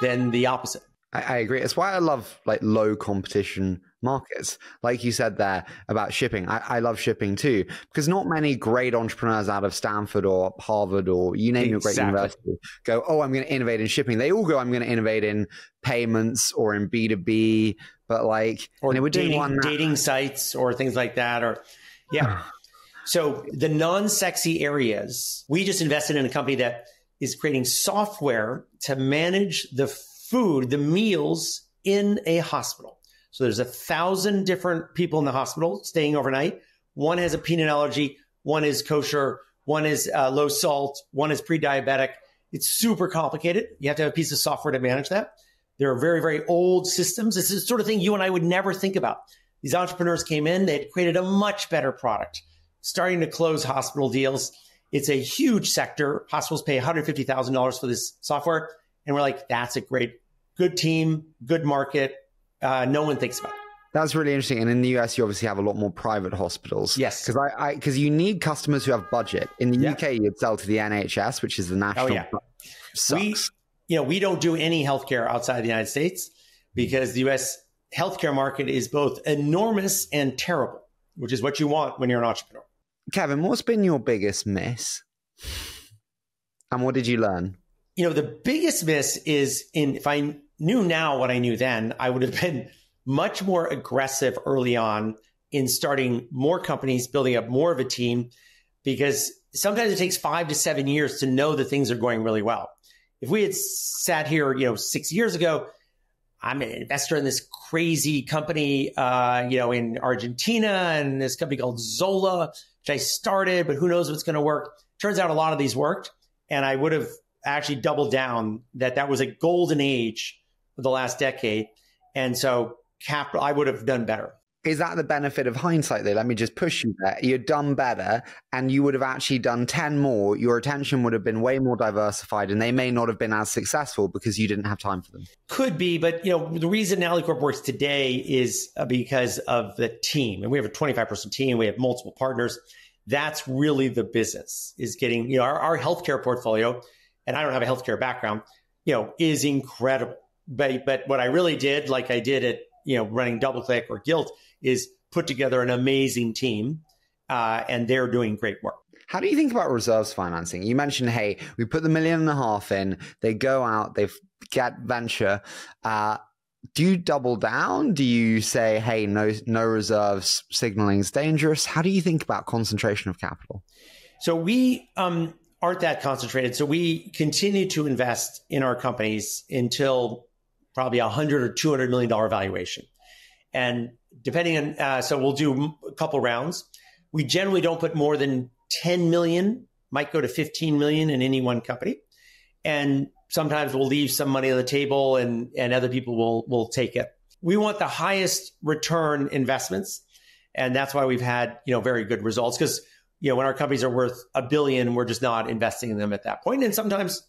than the opposite. I, I agree. It's why I love like low competition markets. Like you said there about shipping, I, I, love shipping too, because not many great entrepreneurs out of Stanford or Harvard or you name exactly. your great university go, oh, I'm going to innovate in shipping. They all go, I'm going to innovate in payments or in B2B, but like, or we're dating, doing one dating sites or things like that. Or, yeah. so the non sexy areas, we just invested in a company that is creating software to manage the food, the meals in a hospital. So there's a thousand different people in the hospital staying overnight. One has a peanut allergy, one is kosher, one is uh, low salt, one is pre-diabetic. It's super complicated. You have to have a piece of software to manage that. There are very, very old systems. This is the sort of thing you and I would never think about. These entrepreneurs came in, they had created a much better product, starting to close hospital deals. It's a huge sector. Hospitals pay $150,000 for this software. And we're like, that's a great, good team, good market, uh, no one thinks about it. That's really interesting. And in the US, you obviously have a lot more private hospitals. Yes. Because I, because you need customers who have budget. In the yeah. UK, you'd sell to the NHS, which is the national. Oh, yeah. Sucks. We, you know, we don't do any healthcare outside the United States because the US healthcare market is both enormous and terrible, which is what you want when you're an entrepreneur. Kevin, what's been your biggest miss? And what did you learn? You know, the biggest miss is in if I knew now what I knew then, I would have been much more aggressive early on in starting more companies, building up more of a team, because sometimes it takes five to seven years to know that things are going really well. If we had sat here, you know, six years ago, I'm an investor in this crazy company, uh, you know, in Argentina and this company called Zola, which I started, but who knows what's going to work. Turns out a lot of these worked. And I would have actually doubled down that that was a golden age the last decade. And so capital, I would have done better. Is that the benefit of hindsight though? Let me just push you there. You'd done better and you would have actually done 10 more. Your attention would have been way more diversified and they may not have been as successful because you didn't have time for them. Could be, but you know, the reason Corp works today is uh, because of the team. And we have a 25 person team. We have multiple partners. That's really the business is getting, you know, our, our healthcare portfolio, and I don't have a healthcare background, you know, is incredible but but what I really did, like I did at you know running DoubleClick or Gilt is put together an amazing team, uh, and they're doing great work. How do you think about reserves financing? You mentioned, hey, we put the million and a half in, they go out, they get venture. Uh, do you double down? Do you say, hey, no, no reserves signaling is dangerous? How do you think about concentration of capital? So we um, aren't that concentrated. So we continue to invest in our companies until probably a hundred or two hundred million dollar valuation. And depending on, uh, so we'll do a couple rounds. We generally don't put more than 10 million, might go to 15 million in any one company. And sometimes we'll leave some money on the table and, and other people will, will take it. We want the highest return investments. And that's why we've had, you know, very good results because, you know, when our companies are worth a billion, we're just not investing in them at that point. And sometimes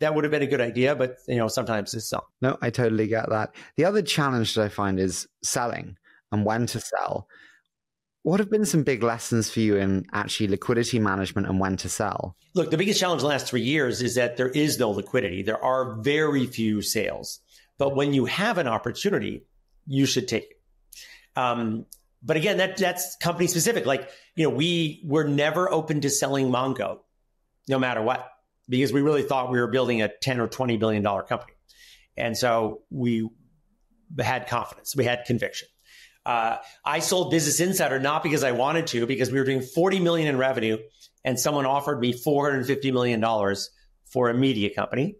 that would have been a good idea, but you know, sometimes it's not. No, I totally get that. The other challenge that I find is selling and when to sell. What have been some big lessons for you in actually liquidity management and when to sell? Look, the biggest challenge the last three years is that there is no liquidity. There are very few sales. But when you have an opportunity, you should take it. Um, but again, that that's company specific. Like, you know, we were never open to selling Mongo, no matter what, because we really thought we were building a 10 or 20 billion dollar company. And so we had confidence, we had conviction. Uh, I sold Business Insider not because I wanted to, because we were doing 40 million in revenue and someone offered me 450 million dollars for a media company.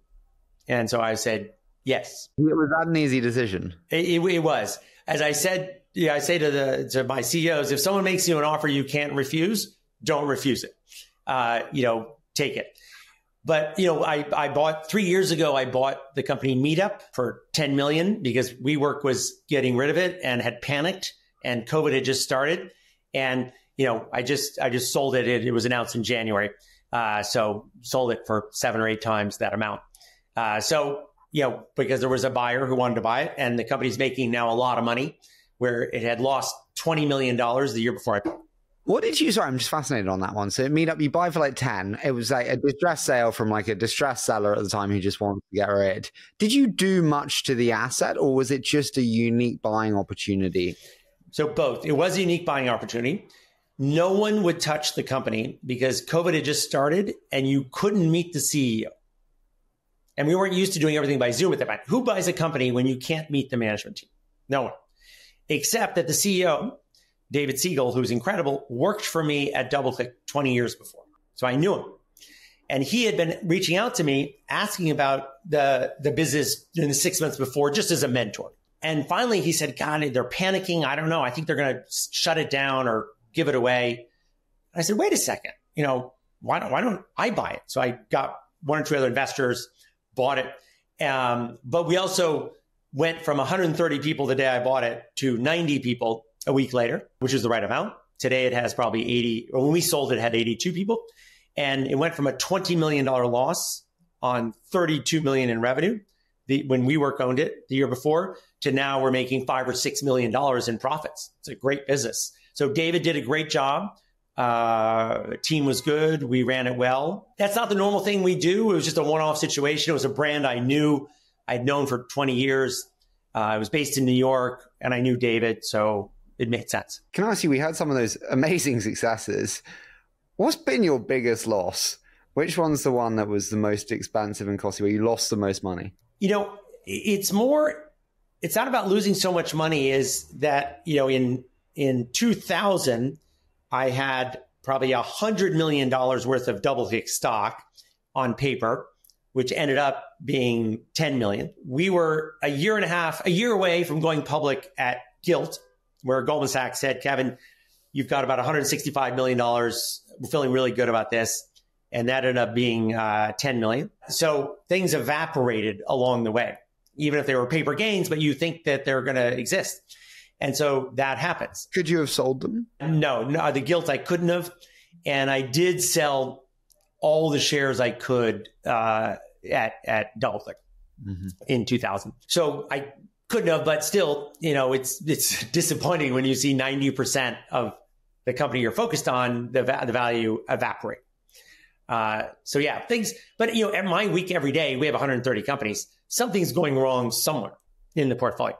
And so I said, yes. It was not an easy decision? It, it, it was. As I said, yeah, I say to the to my CEOs, if someone makes you an offer you can't refuse, don't refuse it. Uh, you know, take it. But you know, I, I bought three years ago. I bought the company Meetup for ten million because WeWork was getting rid of it and had panicked, and COVID had just started. And you know, I just I just sold it. It, it was announced in January, uh, so sold it for seven or eight times that amount. Uh, so you know, because there was a buyer who wanted to buy it, and the company's making now a lot of money, where it had lost twenty million dollars the year before I. What did you? Sorry, I'm just fascinated on that one. So Meetup, you buy for like ten. It was like a distress sale from like a distressed seller at the time who just wanted to get rid. Did you do much to the asset, or was it just a unique buying opportunity? So both. It was a unique buying opportunity. No one would touch the company because COVID had just started, and you couldn't meet the CEO. And we weren't used to doing everything by Zoom at that point. Who buys a company when you can't meet the management team? No one, except that the CEO David Siegel, who's incredible, worked for me at DoubleClick 20 years before. So I knew him. And he had been reaching out to me asking about the, the business in the six months before, just as a mentor. And finally he said, God, they're panicking. I don't know. I think they're going to shut it down or give it away. I said, wait a second. You know, why don't, why don't I buy it? So I got one or two other investors, bought it. Um, but we also went from 130 people the day I bought it to 90 people a week later, which is the right amount. Today it has probably 80, or when we sold it, it had 82 people. And it went from a $20 million loss on 32 million in revenue the, when WeWork owned it the year before to now we're making five or six million dollars in profits. It's a great business. So David did a great job. Uh, team was good. We ran it well. That's not the normal thing we do. It was just a one-off situation. It was a brand I knew, I'd known for 20 years. Uh, I was based in New York, and I knew David, so it made sense. Can I ask you? We had some of those amazing successes. What's been your biggest loss? Which one's the one that was the most expensive and costly, where you lost the most money? You know, it's more. It's not about losing so much money. Is that you know in in 2000, I had probably a hundred million dollars worth of DoubleClick stock on paper, which ended up being 10 million. We were a year and a half, a year away from going public at Gilt, where Goldman Sachs said, Kevin, you've got about $165 million. We're feeling really good about this. And that ended up being uh, 10 million. So things evaporated along the way, even if they were paper gains, but you think that they're going to exist. And so that happens. Could you have sold them? No, no, the Gilt I couldn't have. And I did sell all the shares I could uh, at, at DoubleClick mm-hmm. in 2000. So I couldn't have, but still, you know, it's it's disappointing when you see 90% of the company you're focused on, the, the value evaporate. Uh, so yeah, things, but you know, at my week every day, we have 130 companies. Something's going wrong somewhere in the portfolio.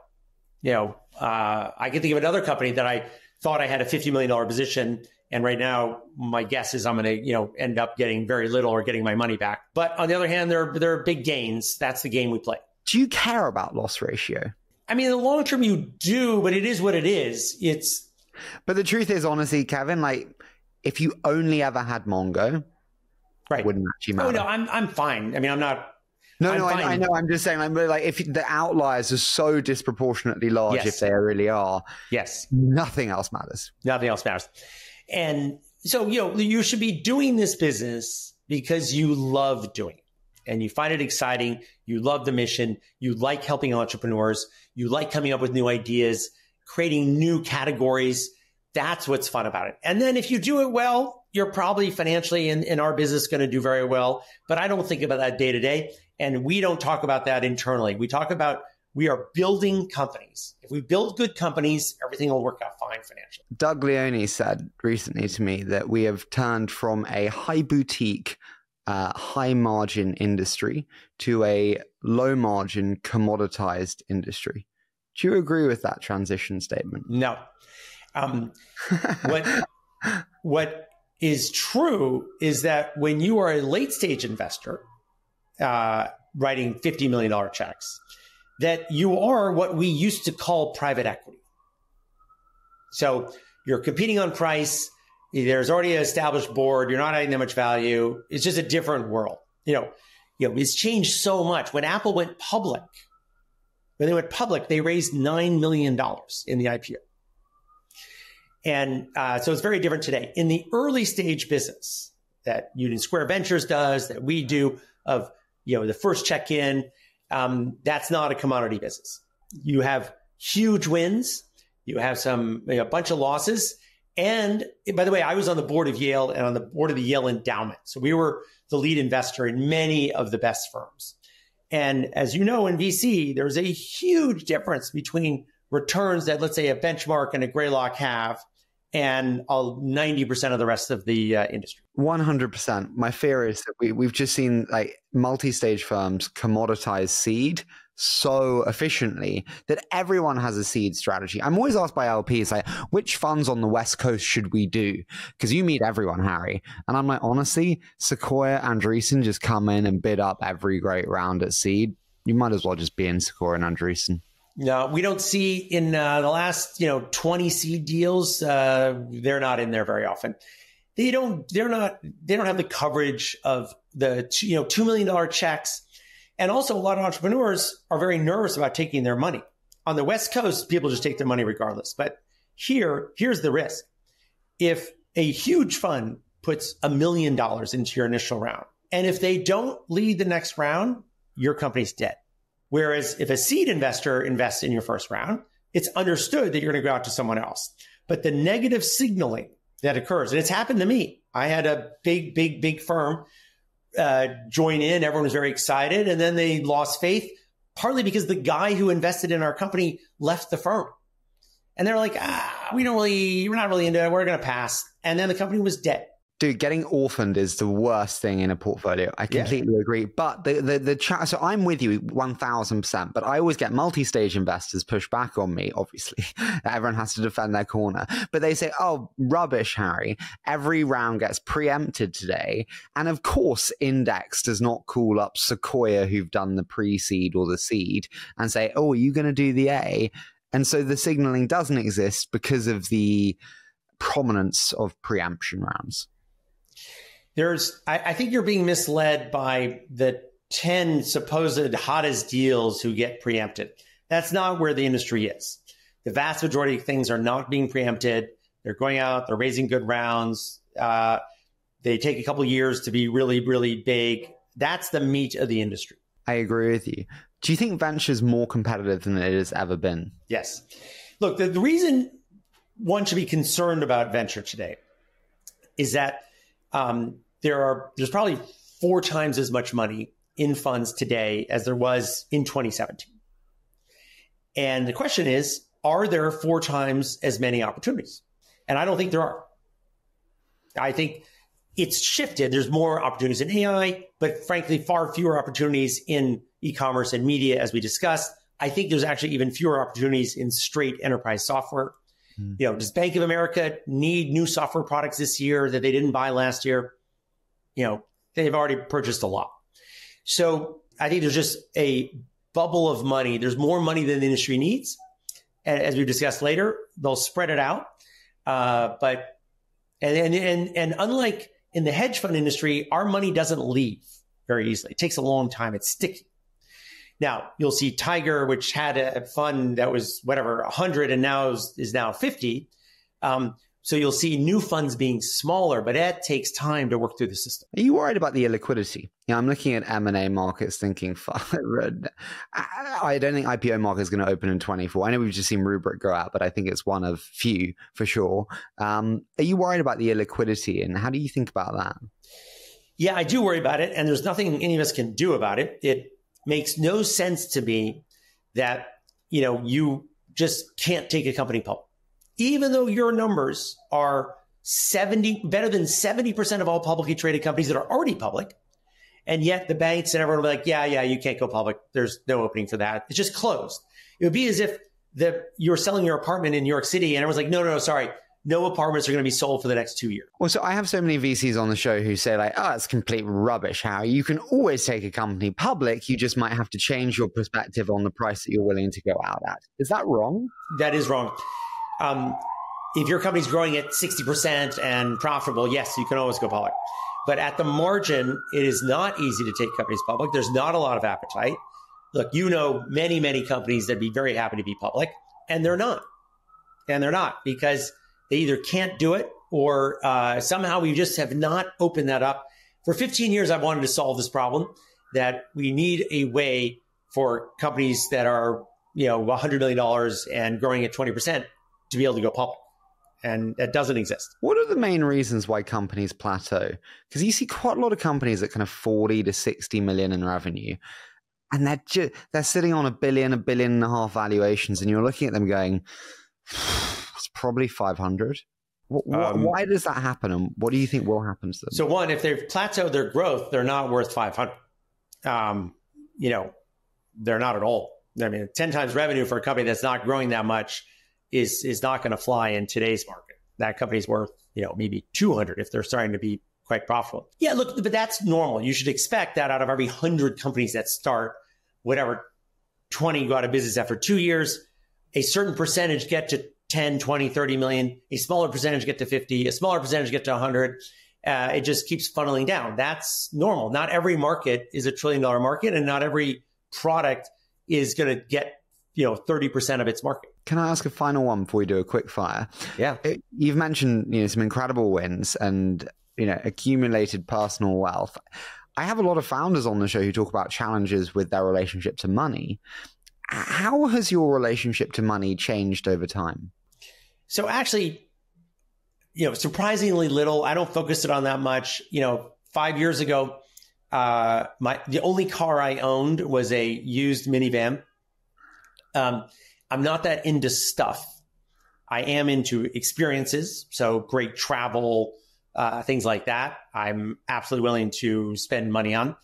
You know, uh, I can think of another company that I thought I had a $50 million position. And right now, my guess is I'm going to, you know, end up getting very little or getting my money back. But on the other hand, there, there are big gains. That's the game we play do you care about loss ratio? I mean, in the long term, you do, but it is what it is. It's. But the truth is, honestly, Kevin, like if you only ever had Mongo, right, wouldn't actually matter. Oh no, I'm I'm fine. I mean, I'm not. No, I'm no, I, I, know. I'm just saying, like, like if the outliers are so disproportionately large, yes. if they really are, yes, nothing else matters. Nothing else matters. And so, you know, you should be doing this business because you love doing it and you find it exciting, you love the mission, you like helping entrepreneurs, you like coming up with new ideas, creating new categories. That's what's fun about it. And then if you do it well, you're probably financially in, in our business going to do very well. But I don't think about that day to day. And we don't talk about that internally. We talk about we are building companies. If we build good companies, everything will work out fine financially. Doug Leone said recently to me that we have turned from a high boutique uh, high margin industry to a low margin commoditized industry. Do you agree with that transition statement? No. Um, what what is true is that when you are a late stage investor uh, writing fifty million dollar checks, that you are what we used to call private equity. So you're competing on price. There's already an established board. You're not adding that much value. It's just a different world. You know, you know, it's changed so much. When Apple went public, when they went public, they raised $9 million in the IPO. And uh, so it's very different today. In the early stage business that Union Square Ventures does, that we do of, you know, the first check in, um, that's not a commodity business. You have huge wins. You have some, you know, a bunch of losses. And by the way, I was on the board of Yale and on the board of the Yale Endowment. So we were the lead investor in many of the best firms. And as you know, in VC, there's a huge difference between returns that, let's say, a benchmark and a Greylock have and 90% of the rest of the uh, industry. 100%. My fear is that we, we've just seen like multi stage firms commoditize seed so efficiently that everyone has a seed strategy. I'm always asked by LPs, like, which funds on the West Coast should we do? Because you meet everyone, Harry. And I'm like, honestly, Sequoia Andreessen just come in and bid up every great round at seed. You might as well just be in Sequoia and Andreessen. No, we don't see in uh, the last, you know, 20 seed deals, uh, they're not in there very often. They don't, they're not, they don't have the coverage of the, you know, $2 million checks and also, a lot of entrepreneurs are very nervous about taking their money. On the West Coast, people just take their money regardless. But here, here's the risk. If a huge fund puts a million dollars into your initial round, and if they don't lead the next round, your company's dead. Whereas if a seed investor invests in your first round, it's understood that you're going to go out to someone else. But the negative signaling that occurs, and it's happened to me. I had a big, big, big firm uh, join in. Everyone was very excited. And then they lost faith, partly because the guy who invested in our company left the firm. And they're like, ah, we don't really, we're not really into it. We're going to pass. And then the company was dead. Dude, getting orphaned is the worst thing in a portfolio. I completely yeah. agree. But the the the chat. So I'm with you one thousand percent. But I always get multi-stage investors push back on me. Obviously, everyone has to defend their corner. But they say, "Oh, rubbish, Harry. Every round gets preempted today." And of course, Index does not call up Sequoia, who've done the pre-seed or the seed, and say, "Oh, are you going to do the A?" And so the signaling doesn't exist because of the prominence of preemption rounds there's I, I think you're being misled by the 10 supposed hottest deals who get preempted. That's not where the industry is. The vast majority of things are not being preempted. They're going out, they're raising good rounds. Uh, they take a couple years to be really, really big. That's the meat of the industry. I agree with you. Do you think venture is more competitive than it has ever been? Yes. Look, the, the reason one should be concerned about venture today is that um, there are there's probably four times as much money in funds today as there was in 2017. And the question is, are there four times as many opportunities? And I don't think there are. I think it's shifted. There's more opportunities in AI, but frankly, far fewer opportunities in e-commerce and media, as we discussed. I think there's actually even fewer opportunities in straight enterprise software. Mm. You know, does Bank of America need new software products this year that they didn't buy last year? You know, they've already purchased a lot. So I think there's just a bubble of money. There's more money than the industry needs. And as we discussed later, they'll spread it out. Uh, but, and, and, and, and unlike in the hedge fund industry, our money doesn't leave very easily. It takes a long time. It's sticky. Now you'll see Tiger, which had a fund that was whatever, 100 and now is, is now 50. Um, so you'll see new funds being smaller, but that takes time to work through the system. Are you worried about the illiquidity? Yeah, I'm looking at M&A markets thinking, I don't think IPO market is going to open in 24. I know we've just seen Rubrik go out, but I think it's one of few for sure. Um, are you worried about the illiquidity and how do you think about that? Yeah, I do worry about it. And there's nothing any of us can do about it. It makes no sense to me that, you know, you just can't take a company public even though your numbers are 70 better than 70% of all publicly traded companies that are already public, And yet the banks and everyone will be like, yeah, yeah, you can't go public. There's no opening for that. It's just closed. It would be as if the, you're selling your apartment in New York City and everyone's like, no, no, no, sorry. No apartments are going to be sold for the next two years. Well, so I have so many VCs on the show who say like, oh, it's complete rubbish. How you can always take a company public. You just might have to change your perspective on the price that you're willing to go out at. Is that wrong? That is wrong. Um, if your company's growing at 60% and profitable, yes, you can always go public. But at the margin, it is not easy to take companies public. There's not a lot of appetite. Look, you know many, many companies that'd be very happy to be public, and they're not. And they're not because they either can't do it or uh, somehow we just have not opened that up. For 15 years, I've wanted to solve this problem that we need a way for companies that are, you know, $100 million and growing at 20% to be able to go public and it doesn't exist. What are the main reasons why companies plateau? Because you see quite a lot of companies at kind of 40 to 60 million in revenue, and they're just, they're sitting on a billion, a billion and a half valuations, and you're looking at them going, it's probably 500. Um, why does that happen, and what do you think will happen to them? So, one, if they've plateaued their growth, they're not worth 500. Um, you know, they're not at all. I mean, 10 times revenue for a company that's not growing that much is is not going to fly in today's market. That company's worth, you know, maybe 200 if they're starting to be quite profitable. Yeah, look, but that's normal. You should expect that out of every 100 companies that start, whatever, 20 go out of business after 2 years, a certain percentage get to 10, 20, 30 million, a smaller percentage get to 50, a smaller percentage get to 100. Uh, it just keeps funneling down. That's normal. Not every market is a trillion dollar market and not every product is going to get, you know, 30% of its market. Can I ask a final one before we do a quick fire? Yeah. It, you've mentioned you know some incredible wins and you know accumulated personal wealth. I have a lot of founders on the show who talk about challenges with their relationship to money. How has your relationship to money changed over time? So actually, you know, surprisingly little. I don't focus it on that much. You know, five years ago, uh, my the only car I owned was a used minivan. Um, I'm not that into stuff. I am into experiences, so great travel, uh, things like that. I'm absolutely willing to spend money on.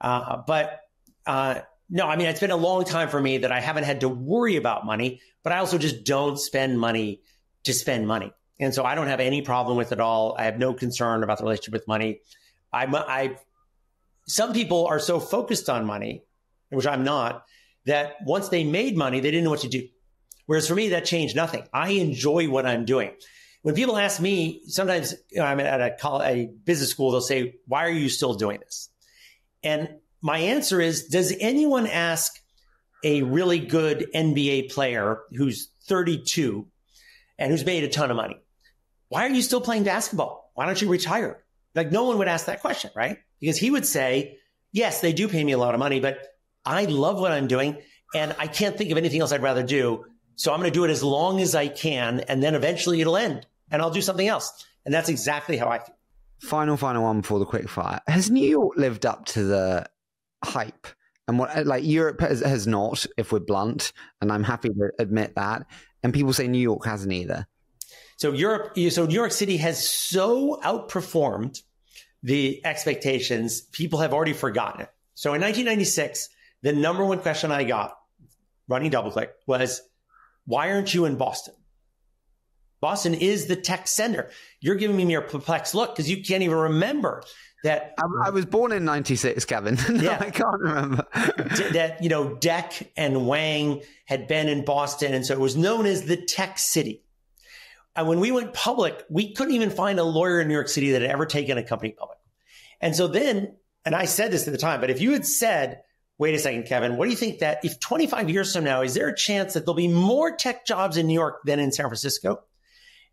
Uh, but uh, no, I mean, it's been a long time for me that I haven't had to worry about money, but I also just don't spend money to spend money. And so I don't have any problem with it all. I have no concern about the relationship with money. I'm, I, some people are so focused on money, which I'm not, that once they made money, they didn't know what to do. Whereas for me, that changed nothing. I enjoy what I'm doing. When people ask me, sometimes you know, I'm at a, college, a business school, they'll say, why are you still doing this? And my answer is, does anyone ask a really good NBA player who's 32 and who's made a ton of money, why are you still playing basketball? Why don't you retire? Like no one would ask that question, right? Because he would say, yes, they do pay me a lot of money, but I love what I'm doing and I can't think of anything else I'd rather do. So I'm going to do it as long as I can. And then eventually it'll end and I'll do something else. And that's exactly how I feel. Final, final one before the quick fire. Has New York lived up to the hype? And what, like Europe has, has not, if we're blunt, and I'm happy to admit that. And people say New York hasn't either. So Europe, so New York City has so outperformed the expectations, people have already forgotten it. So in 1996, the number one question I got running DoubleClick was, why aren't you in Boston? Boston is the tech center. You're giving me a perplexed look because you can't even remember that. I, I was born in '96, Kevin. no, yeah, I can't remember that. You know, DEC and Wang had been in Boston, and so it was known as the tech city. And when we went public, we couldn't even find a lawyer in New York City that had ever taken a company public. And so then, and I said this at the time, but if you had said wait a second, Kevin, what do you think that if 25 years from now, is there a chance that there'll be more tech jobs in New York than in San Francisco?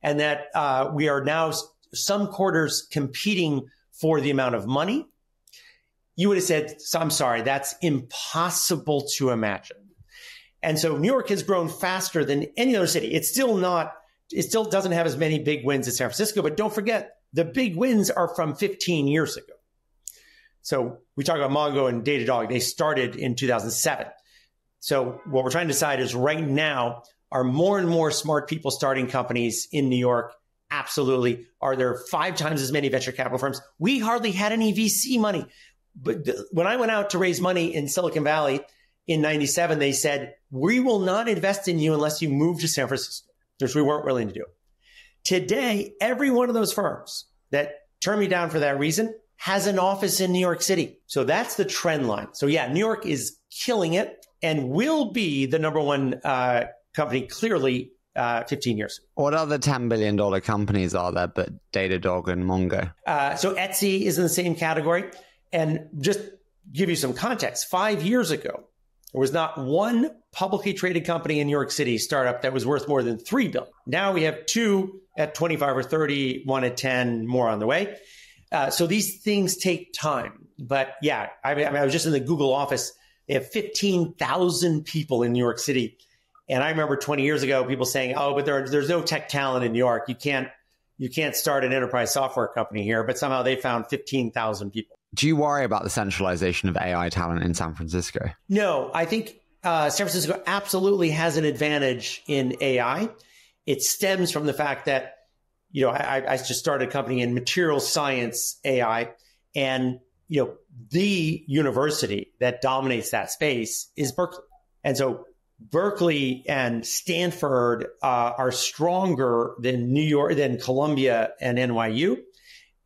And that uh, we are now some quarters competing for the amount of money? You would have said, I'm sorry, that's impossible to imagine. And so New York has grown faster than any other city. It's still not, it still doesn't have as many big wins as San Francisco, but don't forget, the big wins are from 15 years ago. So we talk about Mongo and Datadog. They started in 2007. So what we're trying to decide is right now, are more and more smart people starting companies in New York? Absolutely. Are there five times as many venture capital firms? We hardly had any VC money. But th- when I went out to raise money in Silicon Valley in 97, they said, we will not invest in you unless you move to San Francisco, which we weren't willing to do. Today, every one of those firms that turned me down for that reason has an office in New York City. So that's the trend line. So yeah, New York is killing it and will be the number one uh, company clearly uh, 15 years. What other $10 billion companies are there but Datadog and Mongo? Uh, so Etsy is in the same category. And just give you some context, five years ago, there was not one publicly traded company in New York City startup that was worth more than three billion. Now we have two at 25 or 30, one at 10, more on the way. Uh, so these things take time. But yeah, I mean, I was just in the Google office. They have 15,000 people in New York City. And I remember 20 years ago, people saying, "Oh, but there, there's no tech talent in New York. You can't, you can't start an enterprise software company here." But somehow they found 15,000 people. Do you worry about the centralization of AI talent in San Francisco? No, I think uh, San Francisco absolutely has an advantage in AI. It stems from the fact that, you know, I, I just started a company in material science AI, and you know, the university that dominates that space is Berkeley, and so Berkeley and Stanford uh, are stronger than New York, than Columbia and NYU,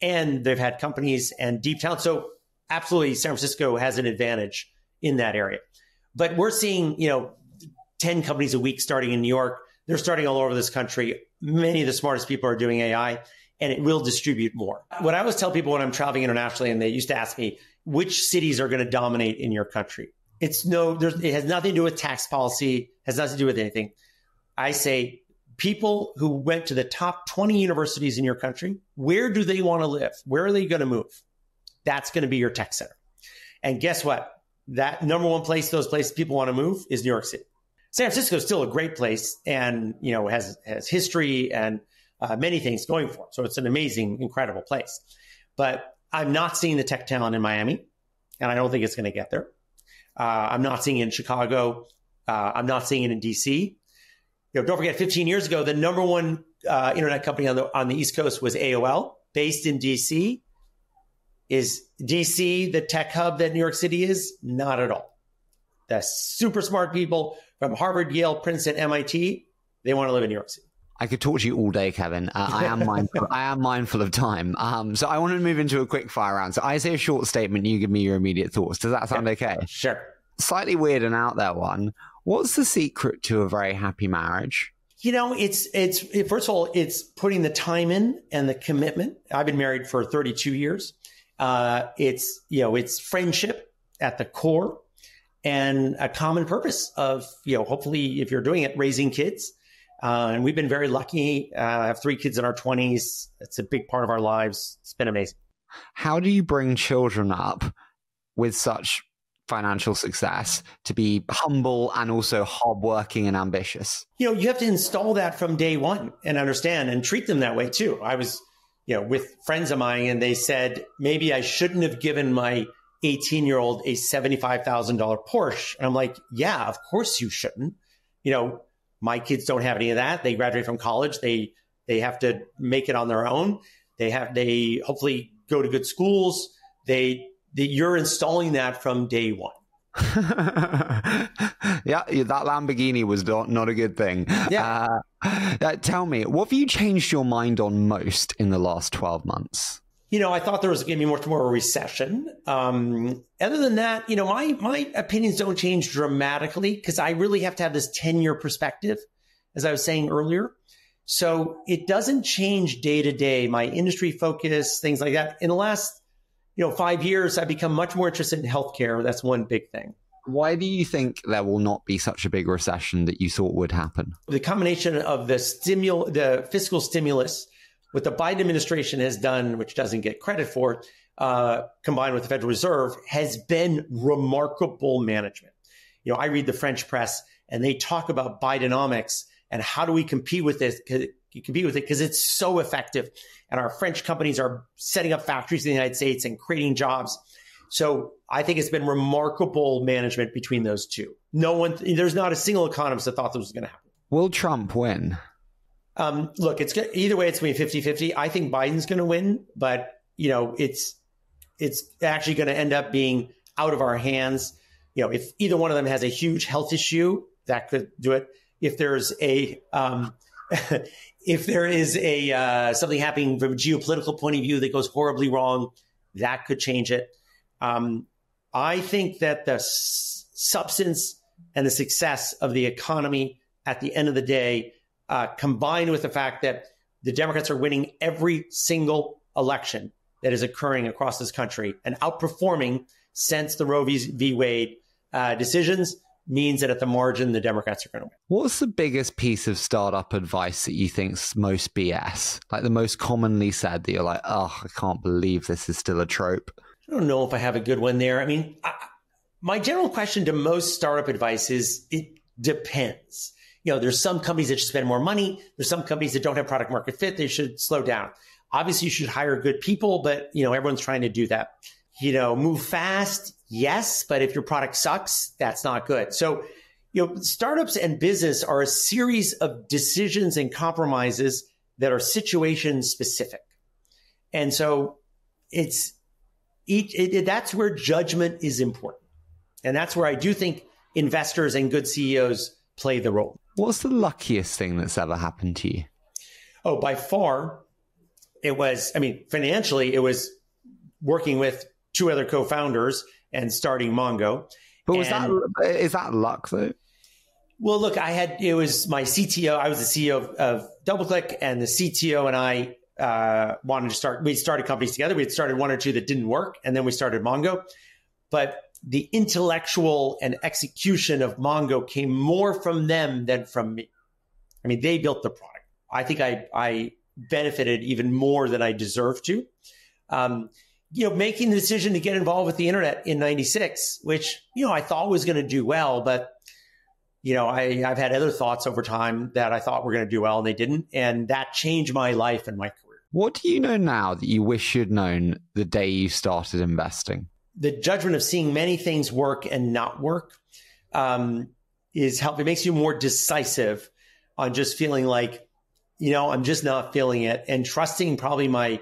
and they've had companies and deep talent. So absolutely, San Francisco has an advantage in that area. But we're seeing, you know, 10 companies a week starting in New York. They're starting all over this country. Many of the smartest people are doing AI and it will distribute more. What I always tell people when I'm traveling internationally, and they used to ask me, which cities are going to dominate in your country? It's no, it has nothing to do with tax policy, has nothing to do with anything. I say people who went to the top 20 universities in your country, where do they want to live? Where are they going to move? That's going to be your tech center. And guess what? that number one place those places people want to move is New York City. San Francisco is still a great place, and you know has has history and uh, many things going for it. So it's an amazing, incredible place. But I'm not seeing the tech talent in Miami, and I don't think it's going to get there. Uh, I'm not seeing it in Chicago. Uh, I'm not seeing it in DC. You know, don't forget, 15 years ago, the number one uh, internet company on the on the East Coast was AOL, based in DC. Is DC the tech hub that New York City is? Not at all. The super smart people from Harvard, Yale, Princeton, MIT, they want to live in New York City. I could talk to you all day, Kevin. Uh, I am mindful. I am mindful of time. Um, so I want to move into a quick fire round. So I say a short statement. You give me your immediate thoughts. Does that sound okay? Sure. Slightly weird and out there one. What's the secret to a very happy marriage? You know, it's it's it, first of all, it's putting the time in and the commitment. I've been married for 32 years. Uh, it's you know it's friendship at the core and a common purpose of you know hopefully if you're doing it raising kids. Uh, and we've been very lucky. Uh, i have three kids in our 20s it's a big part of our lives. It's been amazing. How do you bring children up with such financial success to be humble and also hardworking and ambitious? You know you have to install that from day one and understand and treat them that way too. I was you know, with friends of mine, and they said maybe I shouldn't have given my 18 year old a $75,000 Porsche. And I'm like, yeah, of course you shouldn't. You know, my kids don't have any of that. They graduate from college. They they have to make it on their own. They have they hopefully go to good schools. They, they you're installing that from day one. yeah, that Lamborghini was not, not a good thing. Yeah. Uh, uh, tell me, what have you changed your mind on most in the last 12 months? You know, I thought there was going to be much more of a recession. Um, other than that, you know, my, my opinions don't change dramatically because I really have to have this 10 year perspective, as I was saying earlier. So it doesn't change day to day, my industry focus, things like that. In the last you know, five years, I've become much more interested in healthcare. That's one big thing. Why do you think there will not be such a big recession that you thought would happen? The combination of the stimul, the fiscal stimulus, what the Biden administration has done, which doesn't get credit for, uh, combined with the Federal Reserve, has been remarkable management. You know, I read the French press and they talk about Bidenomics and how do we compete with this? Compete with it because it's so effective and our French companies are setting up factories in the United States and creating jobs. So I think it's been remarkable management between those two. No one, there's not a single economist that thought this was going to happen. Will Trump win? Um, look, it's either way, it's going to be 50 50. I think Biden's going to win, but, you know, it's it's actually going to end up being out of our hands. You know, if either one of them has a huge health issue, that could do it. If there's a um, if there is a uh, something happening from a geopolitical point of view that goes horribly wrong, that could change it. Um, I think that the s- substance and the success of the economy at the end of the day, uh, combined with the fact that the Democrats are winning every single election that is occurring across this country and outperforming since the Roe v. Wade uh, decisions means that at the margin, the Democrats are going to win. What's the biggest piece of startup advice that you think's most BS? Like the most commonly said that you're like, oh, I can't believe this is still a trope. I don't know if I have a good one there. I mean, I, my general question to most startup advice is it depends. You know, there's some companies that should spend more money. There's some companies that don't have product market fit. They should slow down. Obviously, you should hire good people, but you know, everyone's trying to do that. You know, move fast, yes, but if your product sucks, that's not good. So, you know, startups and business are a series of decisions and compromises that are situation specific. And so it's each, it, it, that's where judgment is important. And that's where I do think investors and good CEOs play the role. What's the luckiest thing that's ever happened to you? Oh, by far, it was, I mean, financially, it was working with two other co founders and starting Mongo. But was and, that, is that luck though? Well, look, I had, it was my CTO, I was the CEO of, of DoubleClick, and the CTO and I uh, wanted to start, we started companies together. We had started one or two that didn't work, and then we started Mongo. But the intellectual and execution of Mongo came more from them than from me. I mean, they built the product. I think I, I benefited even more than I deserved to. Um, you know, making the decision to get involved with the internet in 96, which, you know, I thought was going to do well, but, you know, I, I've had other thoughts over time that I thought were going to do well and they didn't. And that changed my life and my career. What do you know now that you wish you'd known the day you started investing? The judgment of seeing many things work and not work um, is help. It makes you more decisive on just feeling like, you know, I'm just not feeling it and trusting probably my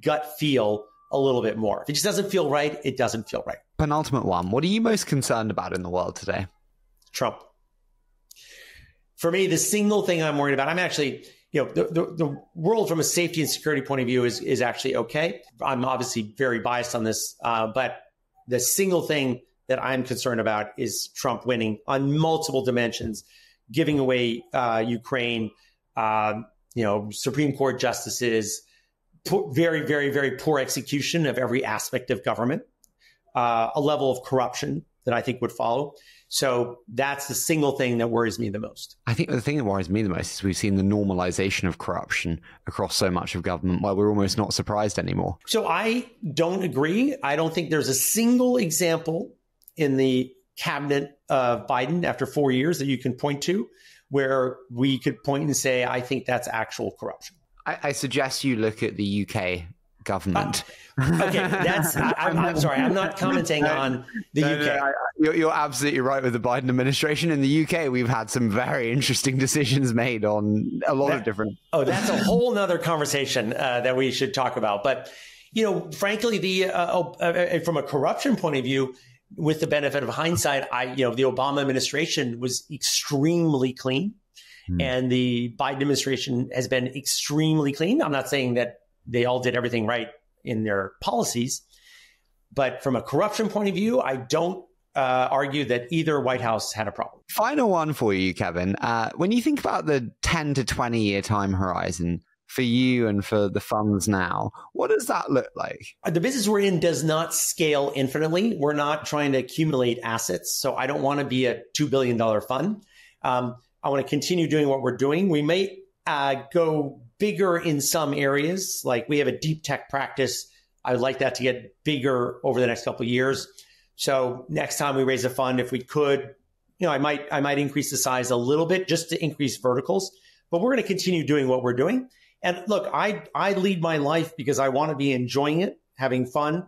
gut feel a little bit more. If it just doesn't feel right, it doesn't feel right. Penultimate one. What are you most concerned about in the world today? Trump. For me, the single thing I'm worried about, I'm actually, you know, the, the, the, world from a safety and security point of view is, is actually okay. I'm obviously very biased on this, uh, but the single thing that I'm concerned about is Trump winning on multiple dimensions, giving away uh, Ukraine, um, you know, Supreme Court justices, poor, very, very, very poor execution of every aspect of government, uh, a level of corruption that I think would follow. So that's the single thing that worries me the most. I think the thing that worries me the most is we've seen the normalization of corruption across so much of government where we're almost not surprised anymore. So I don't agree. I don't think there's a single example in the cabinet of Biden after four years that you can point to where we could point and say, I think that's actual corruption. I, I suggest you look at the UK government. Uh, okay, that's. I, am sorry, I'm not commenting on the no, UK. No, I, you're, you're, absolutely right with the Biden administration. In the UK, we've had some very interesting decisions made on a lot that, of different. Oh, that's a whole nother conversation uh, that we should talk about. But you know, frankly, the uh, uh, uh, from a corruption point of view, with the benefit of hindsight, I you know the Obama administration was extremely clean. Hmm. And the Biden administration has been extremely clean. I'm not saying that they all did everything right in their policies. But from a corruption point of view, I don't uh, argue that either White House had a problem. Final one for you, Kevin. Uh, when you think about the 10 to 20 year time horizon for you and for the funds now, what does that look like? The business we're in does not scale infinitely. We're not trying to accumulate assets. So I don't want to be a $2 billion fund. Um, I want to continue doing what we're doing. We may uh, go bigger in some areas. Like we have a deep tech practice. I would like that to get bigger over the next couple of years. So next time we raise a fund, if we could, you know, I might I might increase the size a little bit just to increase verticals. But we're going to continue doing what we're doing. And look, I I lead my life because I want to be enjoying it, having fun,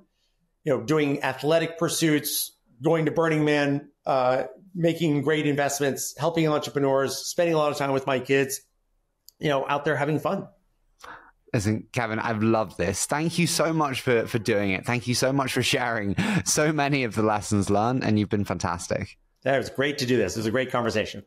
you know, doing athletic pursuits, going to Burning Man, uh, making great investments, helping entrepreneurs, spending a lot of time with my kids you know, out there having fun. Listen, Kevin, I've loved this. Thank you so much for, for doing it. Thank you so much for sharing so many of the lessons learned, and you've been fantastic. It was great to do this. It was a great conversation.